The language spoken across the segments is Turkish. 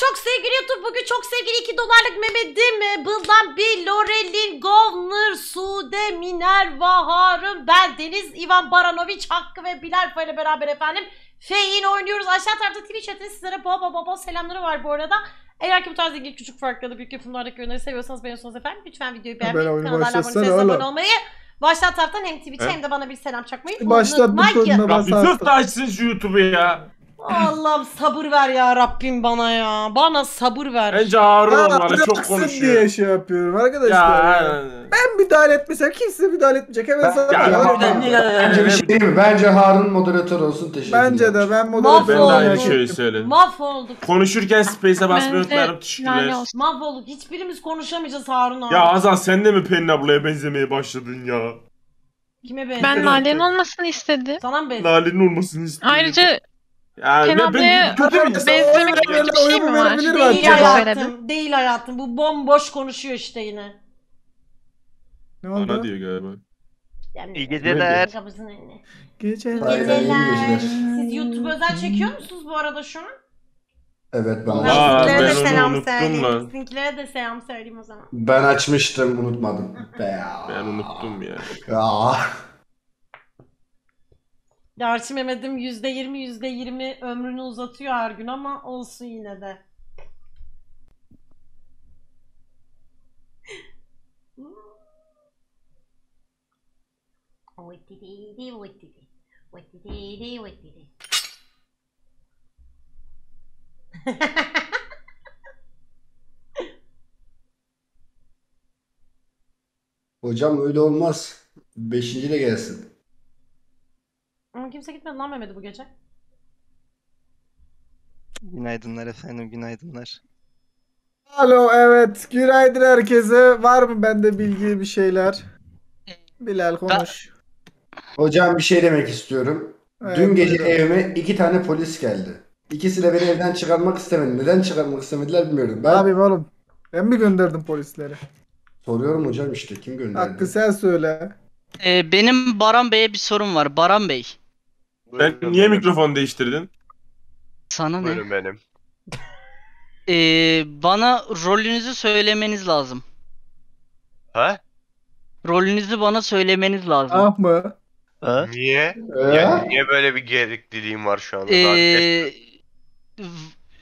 çok sevgili YouTube bugün çok sevgili 2 dolarlık Mehmet'im Bıldan bir Lorelin Govner Sude Minerva Harun ben Deniz Ivan Baranovic Hakkı ve Bilal Fa ile beraber efendim. Feyin oynuyoruz. Aşağı tarafta Twitch chat'in sizlere baba baba selamları var bu arada. Eğer ki bu tarz ilgili küçük farklı ya da büyük yapımlardaki ürünleri seviyorsanız beğeniyorsanız efendim. Lütfen videoyu beğenmeyi, kanala abone olmayı Başlat taraftan hem Twitch'e He? hem de bana bir selam çakmayı Başlat unutmayın. butonuna Ya bas bir sus artık. da açsın şu YouTube'u ya. Allah'ım sabır ver ya Rabbim bana ya. Bana sabır ver. Bence Harun Ha, onları çok konuşuyor. diye şey yapıyorum Ya, arkadaşlar. Ya, aynen. Ben müdahale etmesem kimse müdahale etmeyecek. Hemen sana ya, ya, ya, Bence bir şey değil mi? Bence Harun moderatör olsun teşekkür Bence ederim. de ben Ben de aynı Mahvolduk. şeyi söyledim. Mahvolduk. Konuşurken space'e basmayı Bence unutmayalım. Teşekkürler. Yani olsun. Mahvolduk. Hiçbirimiz konuşamayacağız Harun abi. Ya Azan sen de mi Pelin ablaya benzemeye başladın ya? Kime benziyor? Ben Lale'nin olmasını istedim. Sana mı benziyor? Lale'nin olmasını istiyorum. Ayrıca ya, Pelin ben, ablaya ben kötü bir insan. benzemek gibi Öyle bir şey mi var? Değil hayatım. Değil hayatım. Bu bomboş konuşuyor işte yine. Ne oldu? diyor galiba. Yani İyi geceler. Geceler. Geceler. geceler. Siz YouTube özel çekiyor musunuz bu arada şu an? Evet ben Aa, açtım. sizinkilere ben de selam söyleyeyim. Sizinkilere de selam söyleyeyim o zaman. Ben açmıştım unutmadım. Ben unuttum ya. Gerçi Mehmet'im %20 %20 ömrünü uzatıyor her gün ama olsun yine de. Oitidi, oitidi. Oitidi, oitidi. Hocam öyle olmaz. Beşinci de gelsin. Ama kimse gitmedi lan Mehmet'i bu gece. Günaydınlar efendim, günaydınlar. Alo evet. Günaydın herkese. Var mı bende bilgi bir şeyler? Bilal konuş. Hocam bir şey demek istiyorum. Evet, Dün gece buyurun. evime iki tane polis geldi. İkisi de beni evden çıkarmak istemedi. Neden çıkarmak istemediler bilmiyorum. Ben yapayım oğlum? Ben mi gönderdim polisleri? soruyorum hocam işte kim gönderdi? Hakkı sen söyle. Ee, benim Baran Bey'e bir sorum var. Baran Bey. Ben niye mikrofon değiştirdin? Sana ne? Buyurun benim. Ee, bana rolünüzü söylemeniz lazım. Ha? Rolünüzü bana söylemeniz lazım. Ah mı? Ha? Niye? Ee? Ya, niye böyle bir gerekliliğim var şu anda? Daha Ee, v-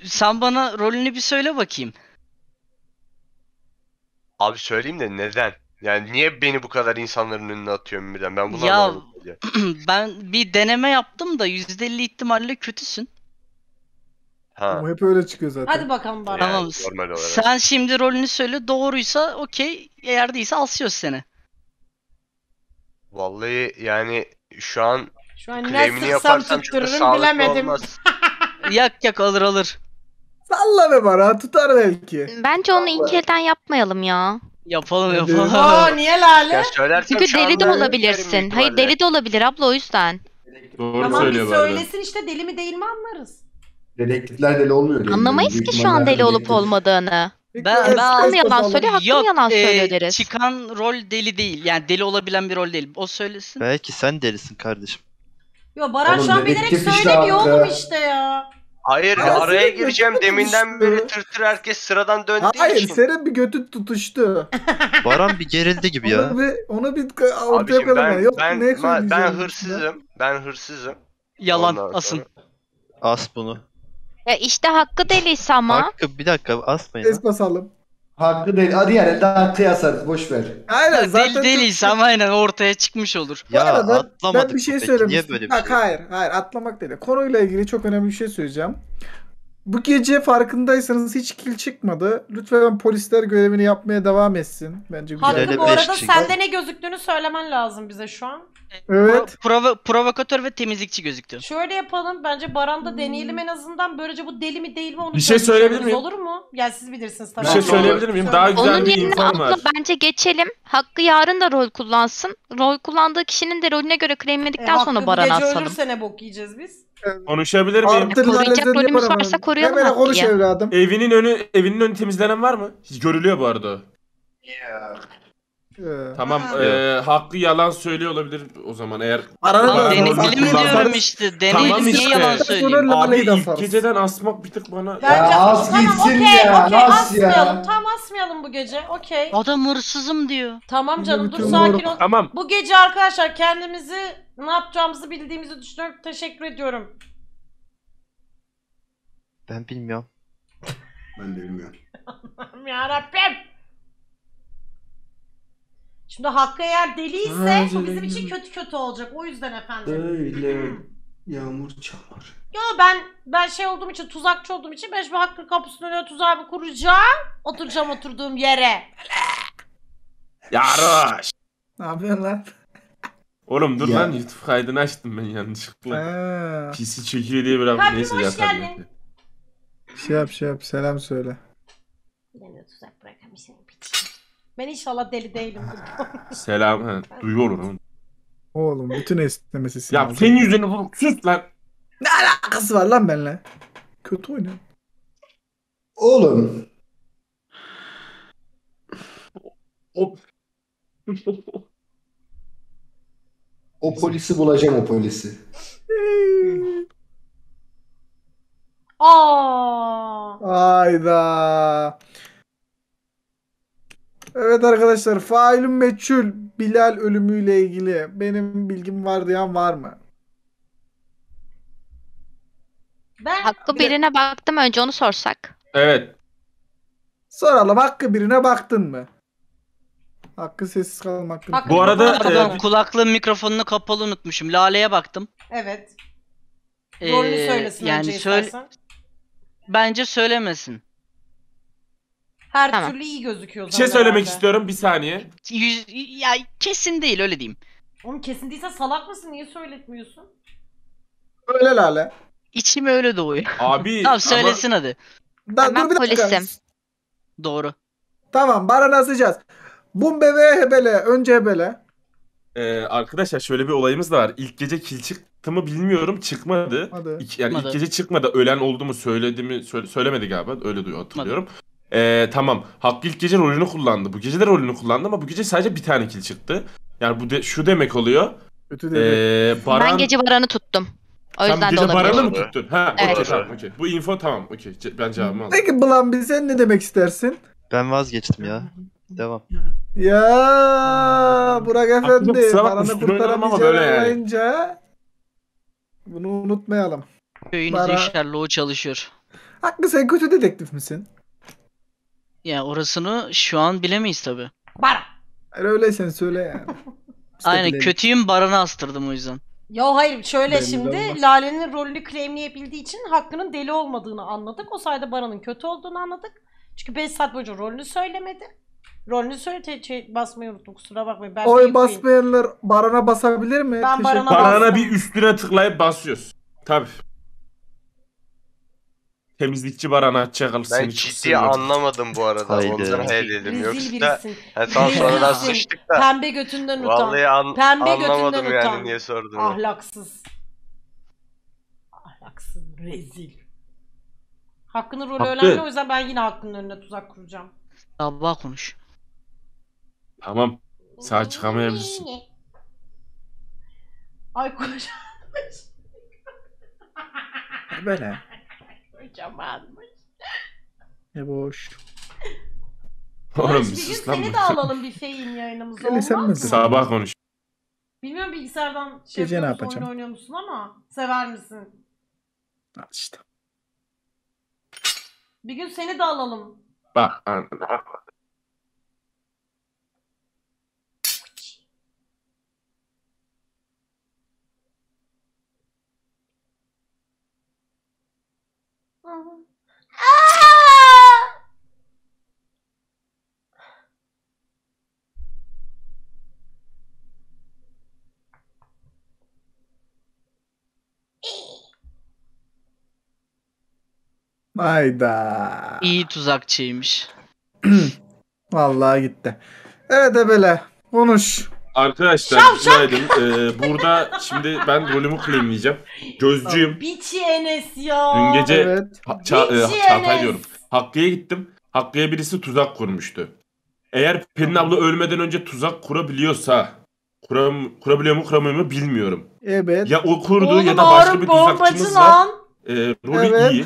sen bana rolünü bir söyle bakayım. Abi söyleyeyim de neden? Yani niye beni bu kadar insanların önüne atıyorsun birden? Ben bunu Ya- ben bir deneme yaptım da %50 ihtimalle kötüsün. Ha. Ama hep öyle çıkıyor zaten. Hadi bakalım Baran. Yani Tamam. normal olarak. Sen şimdi rolünü söyle. Doğruysa okey. Eğer değilse asıyoruz seni. Vallahi yani şu an Şu an ne yaparsam tuttururum bilemedim. yak yak alır alır. Salla be bana tutar belki. Bence onu ilk elden yapmayalım ya. Yapalım yapalım. Aa niye Lale? Ya söylersem Çünkü şu deli de anda olabilirsin. Hayır ihtimalle. deli de olabilir abla o yüzden. Doğru Tamam bir söylüyor bu arada. söylesin işte deli mi değil mi anlarız. Dedektifler deli olmuyor diye. Anlamayız Büyük ki şu an ihtimalle deli olup dedektif- olmadığını. Ben- ben- Hakkım yalan söylüyor, hakkım Yok yalan e, söylüyor deriz. çıkan rol deli değil. Yani deli olabilen bir rol değil. O söylesin. Belki sen delisin kardeşim. Yo Baran Oğlum, şu an bilerek dedektif işte söylemiyor oğlum işte ya. Hayır Arasını araya gireceğim deminden beri tır tır herkes sıradan döndüğü Hayır için. senin bir götün tutuştu. Baran bir gerildi gibi ya. Onu bir, onu bir ortaya koyalım. ben, Yok ben, ne ben, ben hırsızım. Ben hırsızım. Yalan Ondan asın. sonra- As bunu. Ya işte hakkı deliyse ama. Hakkı bir dakika asmayın. Es basalım. Hakkı değil. Hadi yani daha hakkı yazarız. Boş ver. Aynen zaten deli değilse ama aynen ortaya çıkmış olur. Ya arada ben atlamadık bir şey söylemiştim. Niye böyle bir Bak şey? hayır hayır atlamak değil. Konuyla ilgili çok önemli bir şey söyleyeceğim. Bu gece farkındaysanız hiç kil çıkmadı. Lütfen polisler görevini yapmaya devam etsin. Bence güzel. Hakkı Güzel bu beş arada kişi. sende ne gözüktüğünü söylemen lazım bize şu an. Evet. Prova- provokatör ve temizlikçi gözüktü. Şöyle yapalım bence Baran'da deneyelim en azından böylece bu deli mi değil mi onu Bir şey söylemiş söyleyebilir oluruz, miyim? Olur mu? Ya siz bilirsiniz tabii. Bir şey söyleyebilir miyim? Daha güzel Onun bir yerine abla var. bence geçelim. Hakkı yarın da rol kullansın. Rol kullandığı kişinin de rolüne göre E, claimledikten Hakkı sonra bu Baran'a gece asalım. ölürse ne bok yiyeceğiz biz? Konuşabilir miyim? Koruyacak rolümüz varsa koruyalım Hemen konuş evladım. Evinin önü evinin önü temizlenen var mı? Hiç görülüyor bu arada. Ee, Tamam Ha. e, Hakkı yalan söylüyor olabilir o zaman eğer. Arada da- Deneyelim Deneyelim Kullan- diyorum işte. Deneyelim Tamam niye işte. yalan söyleyeyim? Abi de ilk geceden asmak bir tık bana... Bence Ya as tamam gitsin okey ya, okey as ya. asmayalım. Tamam asmayalım bu gece. Okey. Adam hırsızım diyor. Tamam canım dur Bütün sakin ol. Tamam. Bu gece arkadaşlar kendimizi ne yapacağımızı bildiğimizi düşünüyorum. Teşekkür ediyorum. Ben bilmiyorum. Ben de bilmiyorum. ya Rabbim. Şimdi Hakkı eğer deliyse bu Acele bizim için kötü kötü olacak. O yüzden efendim. Öyle yağmur çamur. Yo ben ben şey olduğum için tuzakçı olduğum için ben şimdi Hakkı kapısının önüne tuzağımı kuracağım. Oturacağım oturduğum yere. Yaraş. Ne yapıyorsun lan? Oğlum dur Ya. lan YouTube kaydını açtım ben yanlışlıkla. Ha, PC çekiyor diye biraz Kalbim neyse hoş geldin. şey yap şey yap selam söyle. Yine tuzak piç. Ben inşallah deli değilim. Selam. He, duyuyor onu. Oğlum bütün esnemesi Ya senin yüzünü vur. Sus lan. Ne alakası var lan benimle? Kötü oynuyor. Oğlum O... o polisi bulacağım o polisi. Aa. Ayda. Evet arkadaşlar failün meçhul Bilal ölümüyle ilgili benim bilgim var diyen var mı? Ben Hakkı birine baktım önce onu sorsak. Evet. Soralım Hakkı birine baktın mı? Hakkı sessiz kalmak. Hakkı Bu arada, mikrofonu e, kulaklığın mikrofonunu kapalı unutmuşum. Lale'ye baktım. Evet. Ee, Rolünü söylesin yani önce söyle- istersen. Bence söylemesin. Her Tamam. türlü iyi gözüküyor Bir şey zaten söylemek herhalde. istiyorum bir saniye. Yüz, ya kesin değil öyle diyeyim. Oğlum kesin değilse salak mısın? Niye söyletmiyorsun? Öyle lale. İçime öyle doğuyor. Abi tamam ama- söylesin hadi. Da, Ben dur bir dakika. polisim. Doğru. Tamam bara asacağız. Bumbe ve Hebele. Önce Hebele. Ee, arkadaşlar şöyle bir olayımız da var. İlk gece kil çıktı mı bilmiyorum çıkmadı. Hadi. Yani Çıkmadı. ilk gece çıkmadı. Ölen oldu mu söyledi mi söyle- söylemedi galiba. Öyle duyuyor hatırlıyorum. Ee, tamam. Hakkı ilk gece rolünü kullandı. Bu gece de rolünü kullandı ama bu gece sadece bir tane kil çıktı. Yani bu de, şu demek oluyor. Kötü dedi. Ee, Baran... Ben gece Baran'ı tuttum. O Sen yüzden de gece Baran'ı olabilir. mı tuttun? Ha, Evet. okey tamam okey. Bu info tamam okey. Ce- Ben cevabımı aldım. Peki Blan bir sen ne demek istersin? Ben vazgeçtim ya. Devam. Ya Burak Efendi Baran'ı kurtaramayacağını anlayınca bunu unutmayalım. Köyünüzde Bara- işlerle o çalışıyor. Hakkı sen kötü dedektif misin? Ya orasını şu an bilemeyiz tabi. Bara. Eğer öyleysen söyle yani. Aynen bilelim. kötüyüm barana astırdım o yüzden. Yo hayır şöyle Belli şimdi. Lale'nin rolünü claimleyebildiği için Hakkı'nın deli olmadığını anladık. O sayede Baran'ın kötü olduğunu anladık. Çünkü 5 saat boyunca rolünü söylemedi. Rolünü söyle şey, basmayı unuttum kusura bakmayın. Ben Oy basmayanlar Baran'a basabilir mi? Ben Baran'a Barana bir üstüne tıklayıp basıyoruz. Tabii. Temizlikçi Baran açacak alıp Ben seni ciddi çıksın. anlamadım bu arada. Haydi. Ondan hayal dedim. Rezil Yoksa birisin. yani tam sonradan sıçtık da. Pembe götünden utan. Vallahi an, Pembe anlamadım götünden yani utan. niye sorduğunu. Ahlaksız. Ahlaksız. Rezil. Hakkı'nın rolü Hakkı. önemli o yüzden ben yine Hakkı'nın önüne tuzak kuracağım. Sabah konuş. Tamam. Sağ çıkamayabilirsin. Ay kocamanmış. Böyle. Kocamanmış. Ne boş. Oğlum bir sus lan. seni de alalım bir feyin yayınımıza Öyle sen olmaz misin? mı? Sabah konuş. Bilmiyorum bilgisayardan şey Gece ne yapıyor musun, yapacağım? oyun oynuyor musun ama sever misin? Al işte. Bir gün seni de alalım. Bak. an- Hayda. İyi tuzakçıymış. Vallahi gitti. Evet Ebele. Konuş. Arkadaşlar günaydın. Ee, burada şimdi ben rolümü claimleyeceğim. Gözcüyüm. Biçi Enes ya. Dün gece Evet. Ha- Ça- e, Biçi Çağatay Enes. diyorum. Hakkı'ya gittim. Hakkı'ya birisi tuzak kurmuştu. Eğer Pelin abla ölmeden önce tuzak kurabiliyorsa kuram, kurabiliyor mu kuramıyor mu bilmiyorum. Evet. Ya o kurdu Oğlum ya da başka Harun bir bombacı tuzakçımız var. lan. E, rolü Evet. iyi.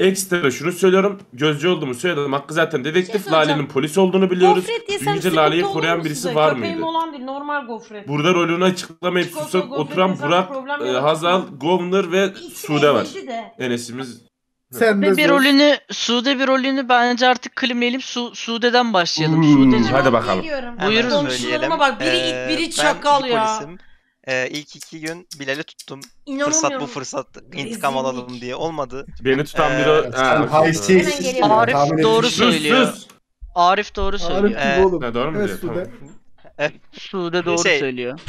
Ekstra şunu söylüyorum. Gözcü olduğumu söyledim. Hakkı zaten dedektif. şey. Lale'nin polis olduğunu biliyoruz. Gofret yesem Büyüyünce sıkıntı Lale'yi olur koruyan mu birisi size? var Köpeğim mıydı? olan değil normal gofret. Burada rolünü açıklamayıp Çikolata susup gofret oturan yesem Burak, problem e. Hazal, Govner ve İçine Sude var. de. Enes'imiz Sen de Ve bir rolünü, Sude bir rolünü bence artık klimleyelim. Su, Sude'den başlayalım. Hmm. Sude'cim. Hadi bakalım. Geliyorum. Buyurun. Komşularıma bak biri Ee, it biri ben çakal bir ya. polisim. Ee, ilk iki gün Bilal'i tuttum. Fırsat bu fırsat intikam alalım diye olmadı. beni tutan Ee, biri o. Sen haysiyetsiz Hemen geliyorum. Arif tahmin doğru. Sus söylüyor. sus. Arif doğru söylüyor. Arif Ee, oğlum. Ha, doğru mu Evet, diyor? Sude. Tamam. Sude doğru Şey, söylüyor.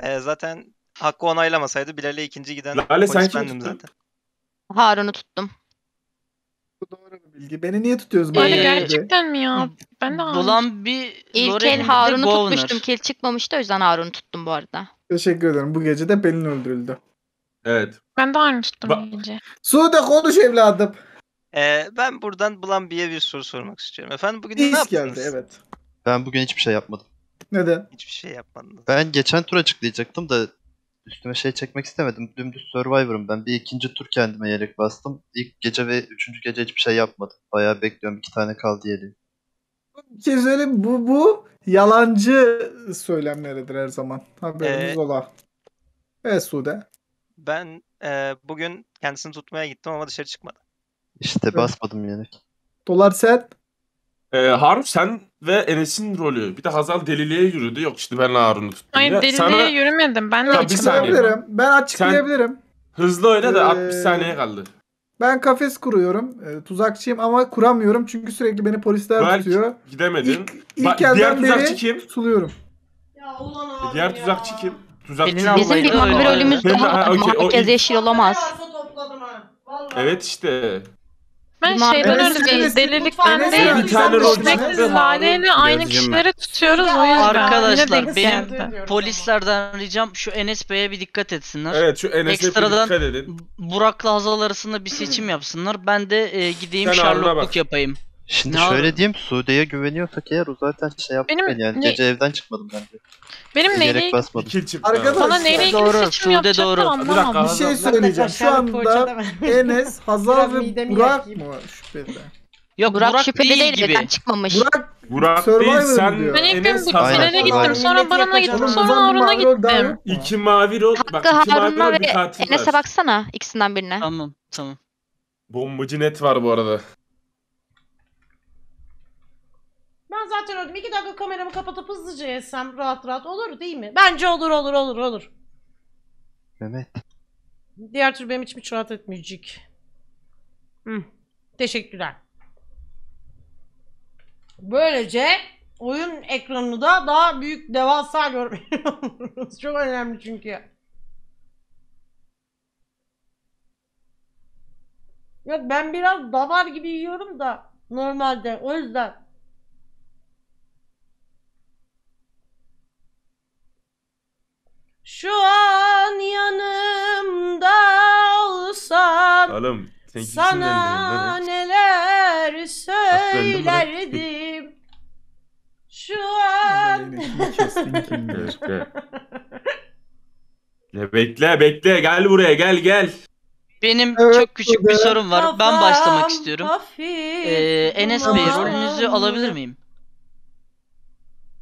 Ee, zaten Hakkı onaylamasaydı Bilal'e ikinci giden Lale, sen polis kimi bendim tuttun? zaten. Harun'u tuttum. Bu doğru bir bilgi. Beni niye tutuyoruz? Öyle Böyle gerçekten mi ya? Ben de Bulan bir İlk Loren'in el bir de Harun'u tutmuştum. Kil çıkmamıştı o yüzden Harun'u tuttum bu arada. Teşekkür ederim. Bu gece de Pelin öldürüldü. Evet. Ben de aynı tuttum Ba- iyice. Sude konuş evladım. Ee, ben buradan Bulan Bey'e bir soru sormak istiyorum. Efendim bugün ne yaptınız? geldi evet. Ben bugün hiçbir şey yapmadım. Neden? Hiçbir şey yapmadınız. Ben geçen tur açıklayacaktım da üstüme şey çekmek istemedim. Dümdüz Survivor'ım ben. Bir ikinci tur kendime yelek bastım. İlk gece ve üçüncü gece hiçbir şey yapmadım. Bayağı bekliyorum. iki tane kaldı yeleğim. Bir şey söyleyeyim bu bu yalancı söylemleridir her zaman. Haberiniz Ee, ola. Evet Sude. Ben e, bugün kendisini tutmaya gittim ama dışarı çıkmadı. İşte basmadım yelek. Dolar sen. Ee, Harun sen ve Enes'in rolü. Bir de Hazal deliliğe yürüdü. Yok işte ben Harun'u tuttum. Hayır ya. deliliğe Sana yürümedim. Ben de. Açıklayabilirim. Ben açıklayabilirim. hızlı oyna da Ee, 60 saniye kaldı. Ben kafes kuruyorum. E, tuzakçıyım ama kuramıyorum çünkü sürekli beni polisler Belki tutuyor. Gidemedin. İlk, ilk elden diğer tuzakçı kim? tutuluyorum. Ya ulan E, abi diğer ya. tuzakçı kim? Tuzakçı abla- Bizim bir rolümüz ama herkes ilk- yeşil olamaz. Ne varsa topladım ha. Vallahi. Evet işte. Ben Mavi şeyden Enes- öyle değil. Delilikten değil. bir tane rol çıktı, aynı kişileri tutuyoruz o yüzden. Arkadaşlar, Yine benim geldi. Polislerden ricam şu Enes Bey'e bir dikkat etsinler. Evet şu Enes'e bir Ekstradan- dikkat edin. Burak'la Hazal arasında bir seçim yapsınlar. Ben de e, gideyim Sen Harun'a yapayım. Şimdi Ne şöyle diyeyim. Sude'ye güveniyorsak eğer o zaten şey yaptı Benim beni yani. ne- Gece evden çıkmadım ben de. Benim neyle ilgili, basmadım. İkil çıktı. Arkadaş- bana neyle ilgili Doğru, seçim Sude yapacaklar doğru. Bir anlamadım. şey Hazal, söyleyeceğim. Şu anda. Enes, Hazal Biraz ve midemi Burak yakayım. mı şüpheli? Yok Burak, Burak, şüpheli değil, gibi. evden çıkmamış. Burak Burak Survivor değil sen diyor. Ben ilk gün Enes bir Aynen. Bilal'e gittim Aynen. sonra Baran'a gittim Oğlum, sonra zaman Harun'a gittim. İki mavi rol. Bak Hakkı iki mavi Harun'a rol ve bir katil Enes'e var. baksana ikisinden birine. Tamam tamam. Bombacı net var bu arada. Ben zaten öldüm. İki dakika kameramı kapatıp hızlıca yesem rahat rahat olur değil mi? Bence olur olur olur olur. Mehmet. Diğer tür benim içim hiç rahat etmeyecek. Hı. Teşekkürler. Böylece oyun ekranını da daha büyük devasa görmüyoruz. Çok önemli çünkü. Yok ben biraz davar gibi yiyorum da normalde o yüzden. Şu an yanımda olsan Oğlum sen sana neler söylerdim. Şu an? Bekle. Ya bekle bekle gel buraya gel gel. Benim Evet, çok küçük bir Sude. sorum var. Ben başlamak istiyorum. hafif Ee, Enes Bey duman. rolünüzü alabilir miyim?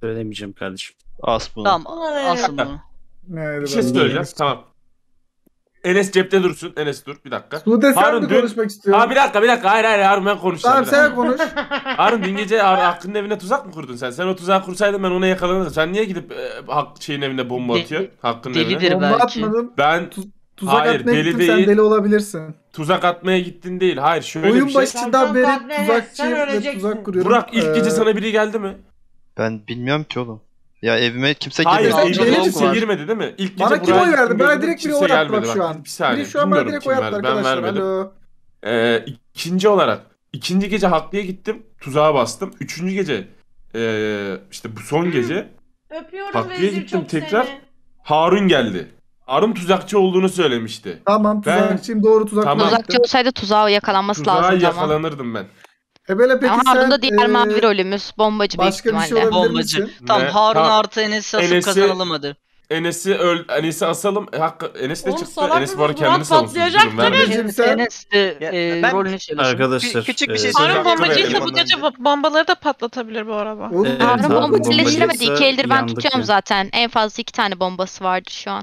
Söylemeyeceğim kardeşim. As bunu. Tamam alsın bunu. Ne, Bir şey söyleyeceğim tamam. Enes cepte dursun. Enes dur bir dakika. Sude sen Harun mi dün- konuşmak istiyorsun? Aa bir dakika bir dakika hayır hayır Harun ben konuşacağım. Tamam sen konuş. Harun dün gece Har- Hakkı'nın evine tuzak mı kurdun sen? Sen o tuzağı kursaydın ben ona yakalanırdım. Sen niye gidip e, Hak şeyin evine bomba Deli- atıyorsun? Hakkı'nın delidir. evine. Bomba belki. atmadım. Ben Tuzak Hayır, atmaya deli gittim sen değil. deli olabilirsin. tuzak atmaya gittin değil. Hayır şöyle Oyun bir şey. başından Tamam, beri sen tuzakçıyım ve tuzak kuruyorum. Burak ilk gece Ee, sana biri geldi mi? Ben bilmiyorum ki oğlum. Ya evime kimse Hayır girmedi. gece misin? kimse girmedi değil mi? İlk gece Bana kim oy verdi? Bana direkt biri oy attı bak şu an. Bir saniye. Biri şu an bana direkt oy attı verdi. Ben arkadaşlar. vermedim. Alo. Ee, ikinci olarak ikinci gece Haklı'ya gittim. Tuzağa bastım. Üçüncü gece ee, işte bu son gece Öpüyorum Haklı'ya gittim çok tekrar. seni. Harun geldi. Harun tuzakçı olduğunu söylemişti. Tamam Ben- tuzakçıyım doğru tuzak Tamam. Tuzakçı olsaydı tuzağa yakalanması Tuzağa lazımdı ama. yakalanırdım ben. Hebele peki Ama sen Harun da diğer e, mavi rolümüz. Bombacı büyük başka bir şey ihtimalle. olabilir Bombacı. misin? Tamam Ne? Harun Ha, artı Enes'i asıp Enes'i- kazanalım hadi. Enes'i öl Enes'i asalım. E, hakkı Enes de Oğlum çıktı. Enes bu arada kendini Murat savunsun. sen Enes de e, ben- rolünü söylesin. Arkadaşlar. Kü- küçük bir e, şey Harun söyleyeceğim. bombacıysa bu gece bombaları da patlatabilir bu arada. Oğlum, Evet, Harun Harun bomba bombacıysa birleştiremedi. İki eldir ben tutuyorum zaten. En fazla iki tane bombası vardı şu an.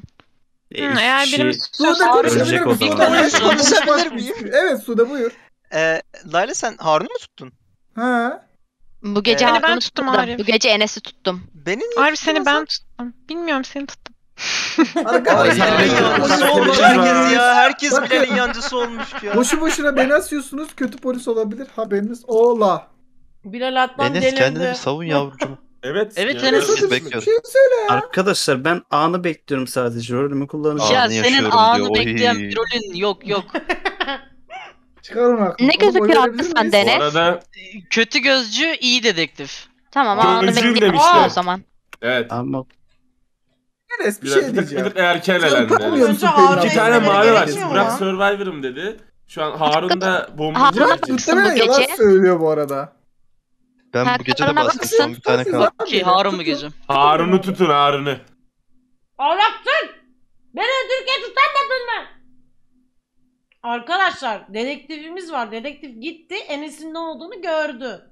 Hı, eğer birimiz Sude tutuyorsa konuşabilir miyim? Evet Sude buyur. Ee, Layla sen Harun'u mu tuttun? Ha. Bu gece Ee, Seni ben tuttum tuttum. Arif. Bu gece Enes'i tuttum. Beni niye Arif seni ben tuttum. Bilmiyorum seni tuttum. Arkadaşlar? Ay, yancısı olmuş ay, herkes ya. Herkes Bakın. Bilal'in yancısı olmuş ya. boşu boşuna beni asıyorsunuz. Kötü polis olabilir. Haberiniz ola. Bilal Atlan Enes delirdi. kendini bir savun yavrucuğum. Evet. Evet, yani- Enes. Biz bekliyoruz. şey söyle. Arkadaşlar ben anı bekliyorum sadece. Rolümü kullanacağım. Ya Anı senin yaşıyorum anı diyor, oy. bekleyen bir rolün yok yok. Çıkar onu aklına. Ne gözüküyor aklı sende? Bu arada Kötü gözcü iyi dedektif. Tamam Gözcüyüm anı bekleyelim demişler. o zaman. evet. Ama Enes bir şey diyeceğim. erken elendi. tanımıyor Önce musun Harun'u Pelin İki tane Ezberleri mavi var. gerekiyor Burak. Survivor'ım dedi. Şu an Harun da bombacı. Harun'a bakmışsın muhtemelen bu yalan gece. söylüyor bu arada. Ben bu gece de. Son bir tane kaldı. Ki Harun mu gece? Harun'u tutun Harun'u. Ağlattın. Beni Türkiye tutamadın mı? Arkadaşlar dedektifimiz var. Dedektif gitti. Enes'in ne olduğunu gördü.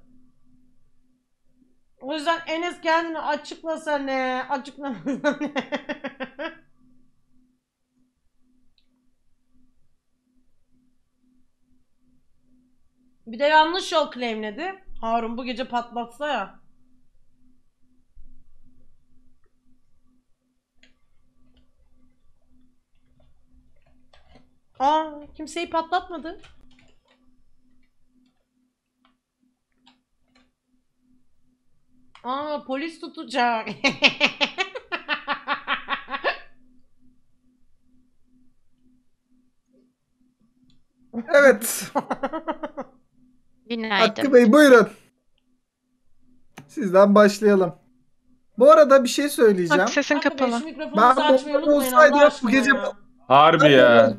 O yüzden Enes kendini açıklasa ne? Açıklamasa ne? Bir de yanlış yol claimledi. Harun bu gece patlatsa ya. Aa, kimseyi patlatmadı. Aa, polis tutacak. Evet. Günaydın. Hakkı Bey buyurun. Sizden başlayalım. Bu arada bir şey söyleyeceğim. Bak sesin kapalı. Ben unutmayın olsaydı bu gece ya. Harbi ya.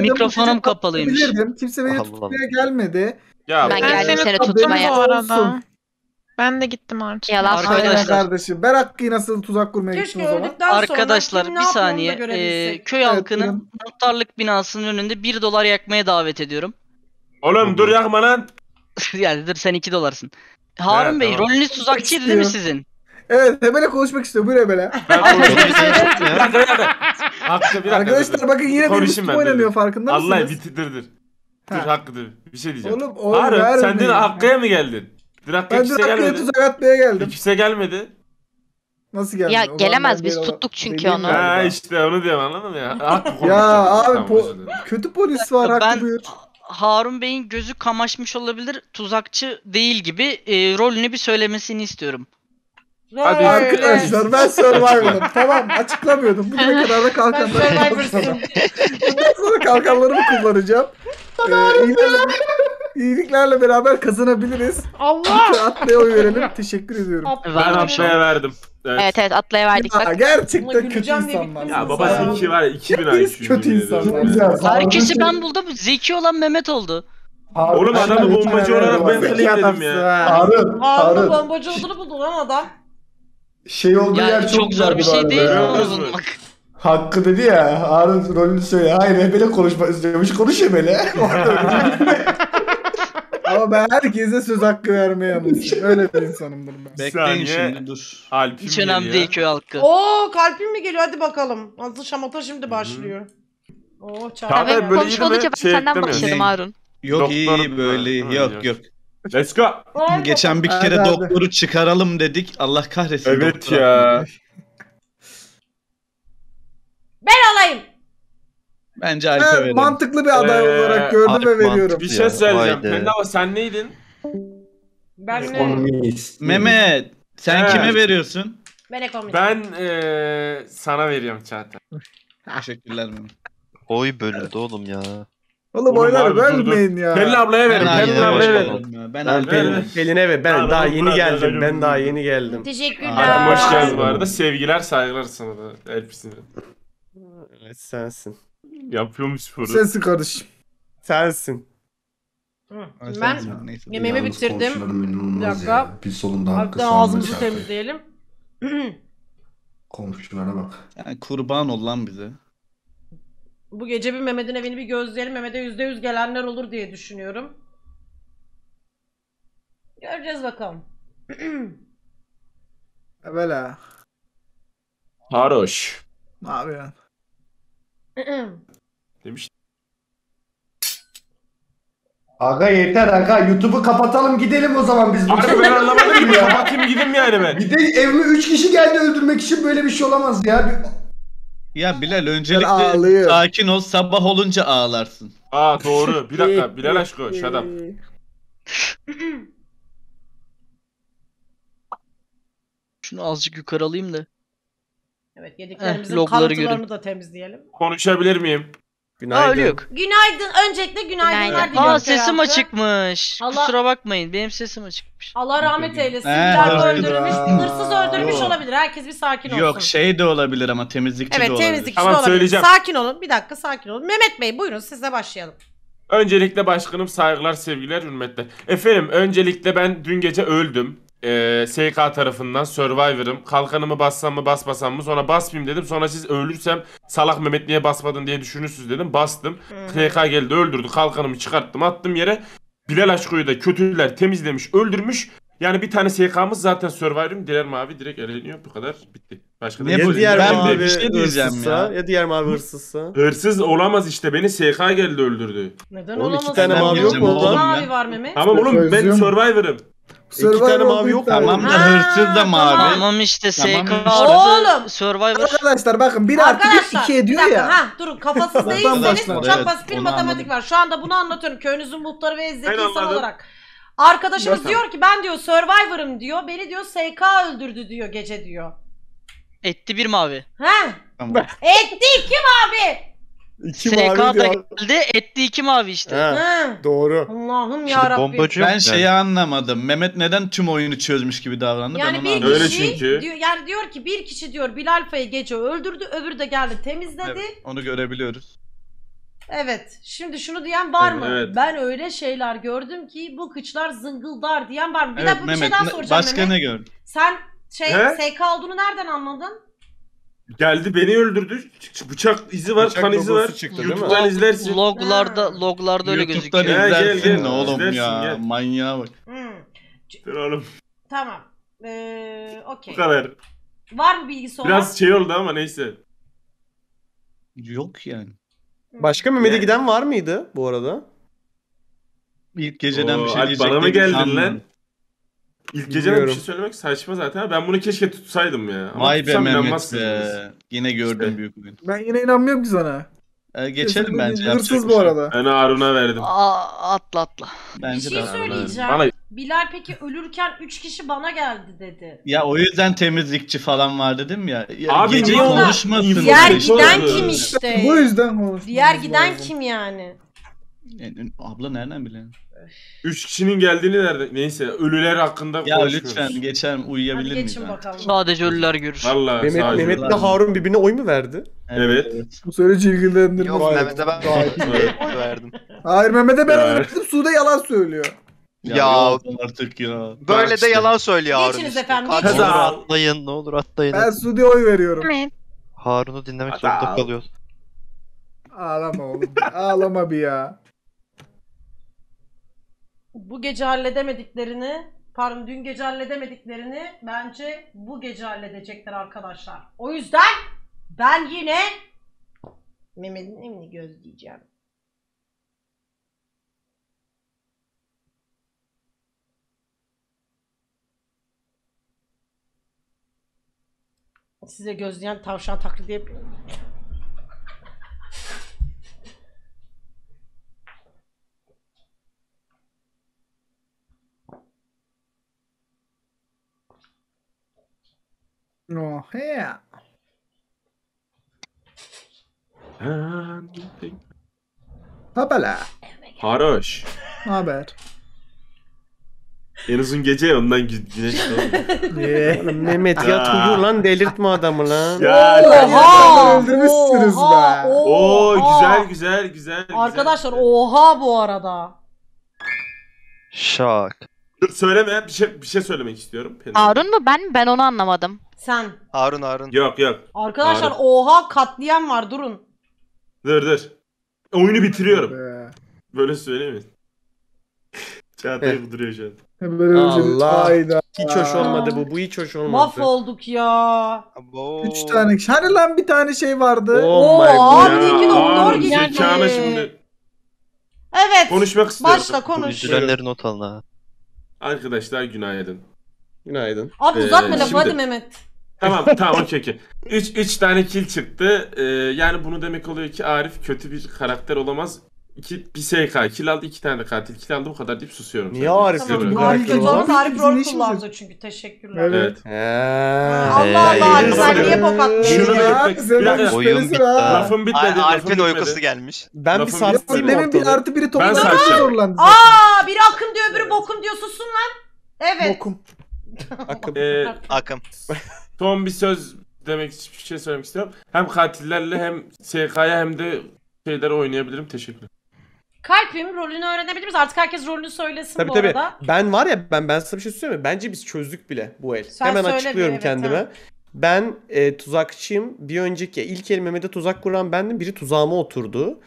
Mikrofonum kapalıymış. patlatabilirdim. Kimse beni Allah tutmaya gelmedi. Ya Ben geldim seni tutmaya. bu arada. Ben de gittim artık. Yalan Aynen söyleme. kardeşim. Ben Hakkı'yı nasıl tuzak kurmaya Keşke gittim o zaman. öldükten sonra Arkadaşlar kim ne bir da saniye. görebilsek. Ee, köy Evet, halkını buyurun. muhtarlık binasının önünde 1 dolar yakmaya davet ediyorum. Oğlum dur yakma lan. yani dur sen 2 dolarsın. Harun Evet, Bey tamam. rolünüz tuzakçıydı değil mi sizin? Evet Hebele konuşmak istiyor. Buyur Hebele. Ben konuşayım. Çok güzel yaptın Bir ya. dakika bir dakika. Hakkı bir dakika. Arkadaşlar bakın yine bir dur, oynanıyor farkında Allah mısınız? bitir dur dur. Dur Ha. Hakkı dur. Bir şey diyeceğim. Oğlum oy Harun sen dün. Hakkı'ya mı geldin? Dün Hakkı'ya Ben dün kimse Hakkı'ya gelmedi. tuzak atmaya geldim. Kimse gelmedi. Nasıl geldi? Ya O gelemez, biz tuttuk çünkü onu. Ha işte onu diyorum anladın mı ya? Hakkı. Ya abi po- kötü polis var Hakkı Ben- buyur. Harun Bey'in gözü kamaşmış olabilir. Tuzakçı değil gibi e, rolünü bir söylemesini istiyorum. Hadi. Arkadaşlar ben Survivor'ım. tamam açıklamıyordum. Bugüne kadar da Ben kalkanlarımı Survivor'sın. Bundan sonra kalkanlarımı kullanacağım. Ee, iyilerle, iyiliklerle beraber kazanabiliriz. Allah! Atlay'a oy verelim. Teşekkür ediyorum. Ben. Hakkı'ya verdim. Evet. Evet evet atlaya verdik Ya, bak. Gerçekten kötü insanlar. Ya babası iki var ya 2000 Hepiniz IQ. kötü insanlar. Herkesi ben buldum. Zeki olan Mehmet oldu. Oğlum adamı bombacı olarak ben claimledim ya. Harun, Harun Harun. bombacı olduğunu buldu lan adam. Şey olduğu yer Yani çok, çok zor bir şey değil onu bulmak. Hakkı dedi ya, Harun rolünü söyle. Hayır, Hebele konuşmak istiyormuş. Konuş Hebele. Ama ben herkese söz hakkı vermeye yanlısın. Öyle bir insanımdır ben. bekleyin saniye. şimdi dur. Alp'im Hiç önemli geliyor. değil köy halkı. Oo kalbim mi geliyor hadi bakalım. Asıl şamata şimdi başlıyor. Oo Tamam, çağır. böyle Konuşmalıca ben şey senden eklemiyoruz. başladım Ne? Harun. Yok iyi Doktor- iyi böyle Ha, yok yok. yok. Let's go. Geçen bir Hadi, kere hadi. doktoru çıkaralım dedik. Allah kahretsin. Evet ya. Ben alayım. Bence Alp'e Ben verelim. mantıklı bir aday Ee, olarak gördüm Alp ve veriyorum. Bir şey Ya, söyleyeceğim. be. Pendava sen neydin? Ben ne? Ekonomist. Mehmet sen Evet. kime veriyorsun? Ben ekonomist. Ben eee sana veriyorum Çağatay. Teşekkürler Mehmet. Oy bölündü oğlum ya. Oğlum abi, dur. bölmeyin ya. Pelin ablaya verin. Ben Pelin ablaya verin. Ben, ben Pelin-. Pelin'e ver. Ben Tamam, daha yeni geldim. Ben daha yeni geldim. Teşekkürler. Hayatım hoş geldin bu arada. Sevgiler saygılar sana da. Hepsini. Evet sensin. Yapıyormuş sporu. Sensin kardeşim. Sensin. Hı. Ben neyse. yemeğimi Yalnız bitirdim. Bir dakika. ya. Bir solunda hakkı Hafiften sağında ağzımızı temizleyelim. Komşulara bak. Yani kurban ol lan bize. Bu gece bir Mehmet'in evini bir gözleyelim. Mehmet'e %100 gelenler olur diye düşünüyorum. Göreceğiz bakalım. Evvela. Haroş. Ne yapıyorsun? Demiş. Aga yeter aga. YouTube'u kapatalım gidelim o zaman biz. Harbi ben anlamadım ya. Kapatayım gideyim yani ben. Bir de evime 3 kişi geldi öldürmek için böyle bir şey olamaz ya. Bir- Ya Bilal öncelikle sakin ol sabah olunca ağlarsın. Aa doğru. Bir dakika. Bilal aşkı. Up. Şunu azıcık yukarı alayım da. Evet yediklerimizin logları kalıntılarını da temizleyelim. Konuşabilir miyim? Aa öyle yok. Günaydın. Öncelikle günaydınlar Günaydın. diliyorum. Aa sesim açıkmış. Allah- Kusura bakmayın benim sesim açıkmış. Allah rahmet eylesin. He, Bilal öyle. öldürmüş. Aa, Hırsız öldürmüş yok. olabilir. Herkes bir sakin olsun. Yok şey de olabilir ama temizlikçi de Evet olabilir. temizlikçi Tamam, olabilir. söyleyeceğim. Sakin olun. Bir dakika sakin olun. Mehmet Bey buyurun sizle başlayalım. Öncelikle başkanım saygılar, sevgiler, hürmetler. Efendim öncelikle ben dün gece öldüm. Ee, SK tarafından Survivor'ım. Kalkanımı bassam mı basmasam mı sonra basmayayım dedim. Sonra siz ölürsem salak Mehmet niye basmadın diye düşünürsünüz dedim. Bastım. SK geldi öldürdü. Kalkanımı çıkarttım attım yere. Bilal Aşko'yu da kötüler temizlemiş öldürmüş. Yani bir tane SK'mız zaten Survivor'ım. Diğer mavi direkt eleniyor. Bu kadar bitti. Başka da Ya bir şey diğer mavi Ben de- bir şey diyeceğim ya. ya diğer mavi hırsızsa. Hırsız olamaz işte. Beni SK geldi öldürdü. Neden Oğlum, iki olamaz? tane Ben mavi yok mu Mavi var Mehmet. Tamam oğlum ben Özlüyorum. Survivor'ım. İki tane Survivor mavi yok mu? Tamam da Ha, hırsız da mavi. tamam. Tamam işte Tamam SK işte. Oğlum. Survivor. Arkadaşlar bakın 1 artı 1 Arkadaşlar 2 bir ediyor dakika, ya. Ha, durun kafasız değilseniz Arkadaşlar, çok evet, basit bir onu matematik anladım. var. Şu anda bunu anlatıyorum. Köyünüzün muhtarı ve zeki Ben insan anladım. olarak. Arkadaşımız Nasıl? diyor ki ben diyor Survivor'ım diyor. Beni diyor SK öldürdü diyor gece diyor. Etti bir mavi. He? Tamam. Etti kim abi? İki SK mavi da diyor. geldi etti iki mavi işte. Ha, He. doğru. Allah'ım Şimdi ya bombacı yok Ben şeyi yani? anlamadım. Mehmet neden tüm oyunu çözmüş gibi davrandı? ben Yani onu bir anlamadım. Öyle kişi çünkü. diyor yani diyor ki bir kişi diyor Bilal Fa'yı gece öldürdü, öbürü de geldi temizledi. Evet. Evet, onu görebiliyoruz. Şimdi şunu diyen var mı? Evet. Ben öyle şeyler gördüm ki bu kıçlar zıngıldar diyen var mı? Bir evet dakika bir şey Mehmet daha ne- soracağım başka Mehmet. ne gördün? Sen şey He? SK olduğunu nereden anladın? Geldi beni öldürdü. Bıçak izi var, Bıçak kan izi logosu var. çıktı, değil mi? YouTube'dan izlersin. Loglarda loglarda öyle YouTube'dan gözüküyor. Gel, gel, izlersin gel. ne oğlum İzlersin, ya. gel. Manyağa bak. Hmm. Dur oğlum. Tamam. Ee, okey. Bu kadar. Var mı bilgisi olan? Biraz şey oldu ama neyse. Yok yani. Başka Mehmet'e giden var mıydı bu arada? İlk geceden Oo, bir şey Alp, diyecek. bana mı geldin lan? İlk geceden bir şey söylemek saçma zaten. Ben bunu keşke tutsaydım ya. Ama Vay be Mehmet be. Yine gördüm İşte. büyük bugün. Ben yine inanmıyorum ki sana. Ee, geçelim Kesin bence. Hırsız bir bu şey arada. Ben Harun'a verdim. Aa, atla atla. Bir Bence şey Harun'a verdim. söyleyeceğim. Bana- Bilal peki ölürken 3 kişi bana geldi dedi. Ya o yüzden temizlikçi falan var dedim ya. ya Abi gece konuşmasın. Diğer giden kim işte? Bu yüzden konuşmamız Diğer giden kim yani? Abla nereden bilen? Üç kişinin geldiğini nerede? Neyse ölüler hakkında Ya konuşmuyoruz. lütfen geçelim Hadi uyuyabilir miyiz? geçin ha? bakalım. Sadece ölüler görür. Valla Mehmet, sadece. Mehmet'le Harun birbirine oy mu verdi? Evet. Bu söyleci ilgilendirmez. Yok. Mehmet'e ben oy verdim. Hayır Mehmet'e ben Ya. öğrettim. Sude yalan söylüyor. Ya, Ya. yok artık ya. Böyle de yalan söylüyor Harun. Geçiniz işte. efendim, Kaç- geçiniz. Ne olur atlayın, ne olur atlayın. Ben Sude'ye oy veriyorum. Harun'u dinlemek Hadi zorunda kalıyoruz. Ağlama oğlum. Ağlama bir ya. Bu gece halledemediklerini, pardon dün gece halledemediklerini bence bu gece halledecekler arkadaşlar. O yüzden ben yine Mehmet'in evini gözleyeceğim. Size gözleyen tavşan taklidi yapıyorum. Oh he. Hopala. Haroş. Haber? En uzun gece ya, ondan gü- güneş doğdu. Oğlum Mehmet ya Ya. uyur lan delirtme adamı lan. ya Oha! öldürmüşsünüz Oha! be. Oo Oha! güzel güzel güzel. güzel. Arkadaşlar oha bu arada. Şak. Dur söyleme bir şey bir şey söylemek istiyorum. Pelin. Harun mu ben mi? Ben onu anlamadım. Sen. Harun Harun. Yok yok. Arkadaşlar Harun. oha katliam var durun. Dur dur. Oyunu bitiriyorum. Be. Böyle söyleyeyim mi? Çağatay duruyor şu an. Böyle Allah. Hayda. Hiç hoş olmadı bu. Bu hiç hoş olmadı. Mahvolduk ya. Abo. Üç tane. Hani lan bir tane şey vardı. Oh my god. abi iki doktor Harun, geldi. zekana şimdi Evet. konuşmak istiyorum. Başla konuş. Üzülenleri not alın ha. Arkadaşlar günaydın. Günaydın. Abi Ee, uzatma lafı hadi Mehmet. Tamam tamam okey okey. 3 3 tane kill çıktı. Ee, yani bunu demek oluyor ki Arif kötü bir karakter olamaz. İki, bir SK kill aldı, iki tane de katil kill aldı bu kadar deyip susuyorum. Niye. Arif bir bırakıyorum. Arif olan? olmaz Arif Bizim rol işimiz- kullandı çünkü teşekkürler. Evet. Evet. Allah Allah Ee, sen ee, niye bok attın? Şunu Ya, belirtmek güzel bir dakika. Oyun bitti var. ha. Lafım bitmedi. Ay, lafım Alp'in bitmedi. uykusu gelmiş. Ben bir Lafım sarsayım bitmedi. Demin bir ortalığı. artı biri Ben toplamda saracağım. zorlandı. Aa biri akım diyor öbürü bokum diyor susun lan. Evet. Bokum. Akım. Ee, Akım. son bir söz demek bir şey söylemek istiyorum. Hem katillerle hem SK'ya hem de şeyleri oynayabilirim. Teşekkür Kalpim rolünü öğrenebilir miyiz? Artık herkes rolünü söylesin Tabii bu tabii. arada. Ben var ya ben ben sana bir şey söyleyeyim mi? Bence biz çözdük bile bu el. Sen Hemen açıklıyorum evet, kendime. ha. Ben e, tuzakçıyım. Bir önceki ilk el Mehmet'e tuzak kuran bendim. Biri tuzağıma oturdu.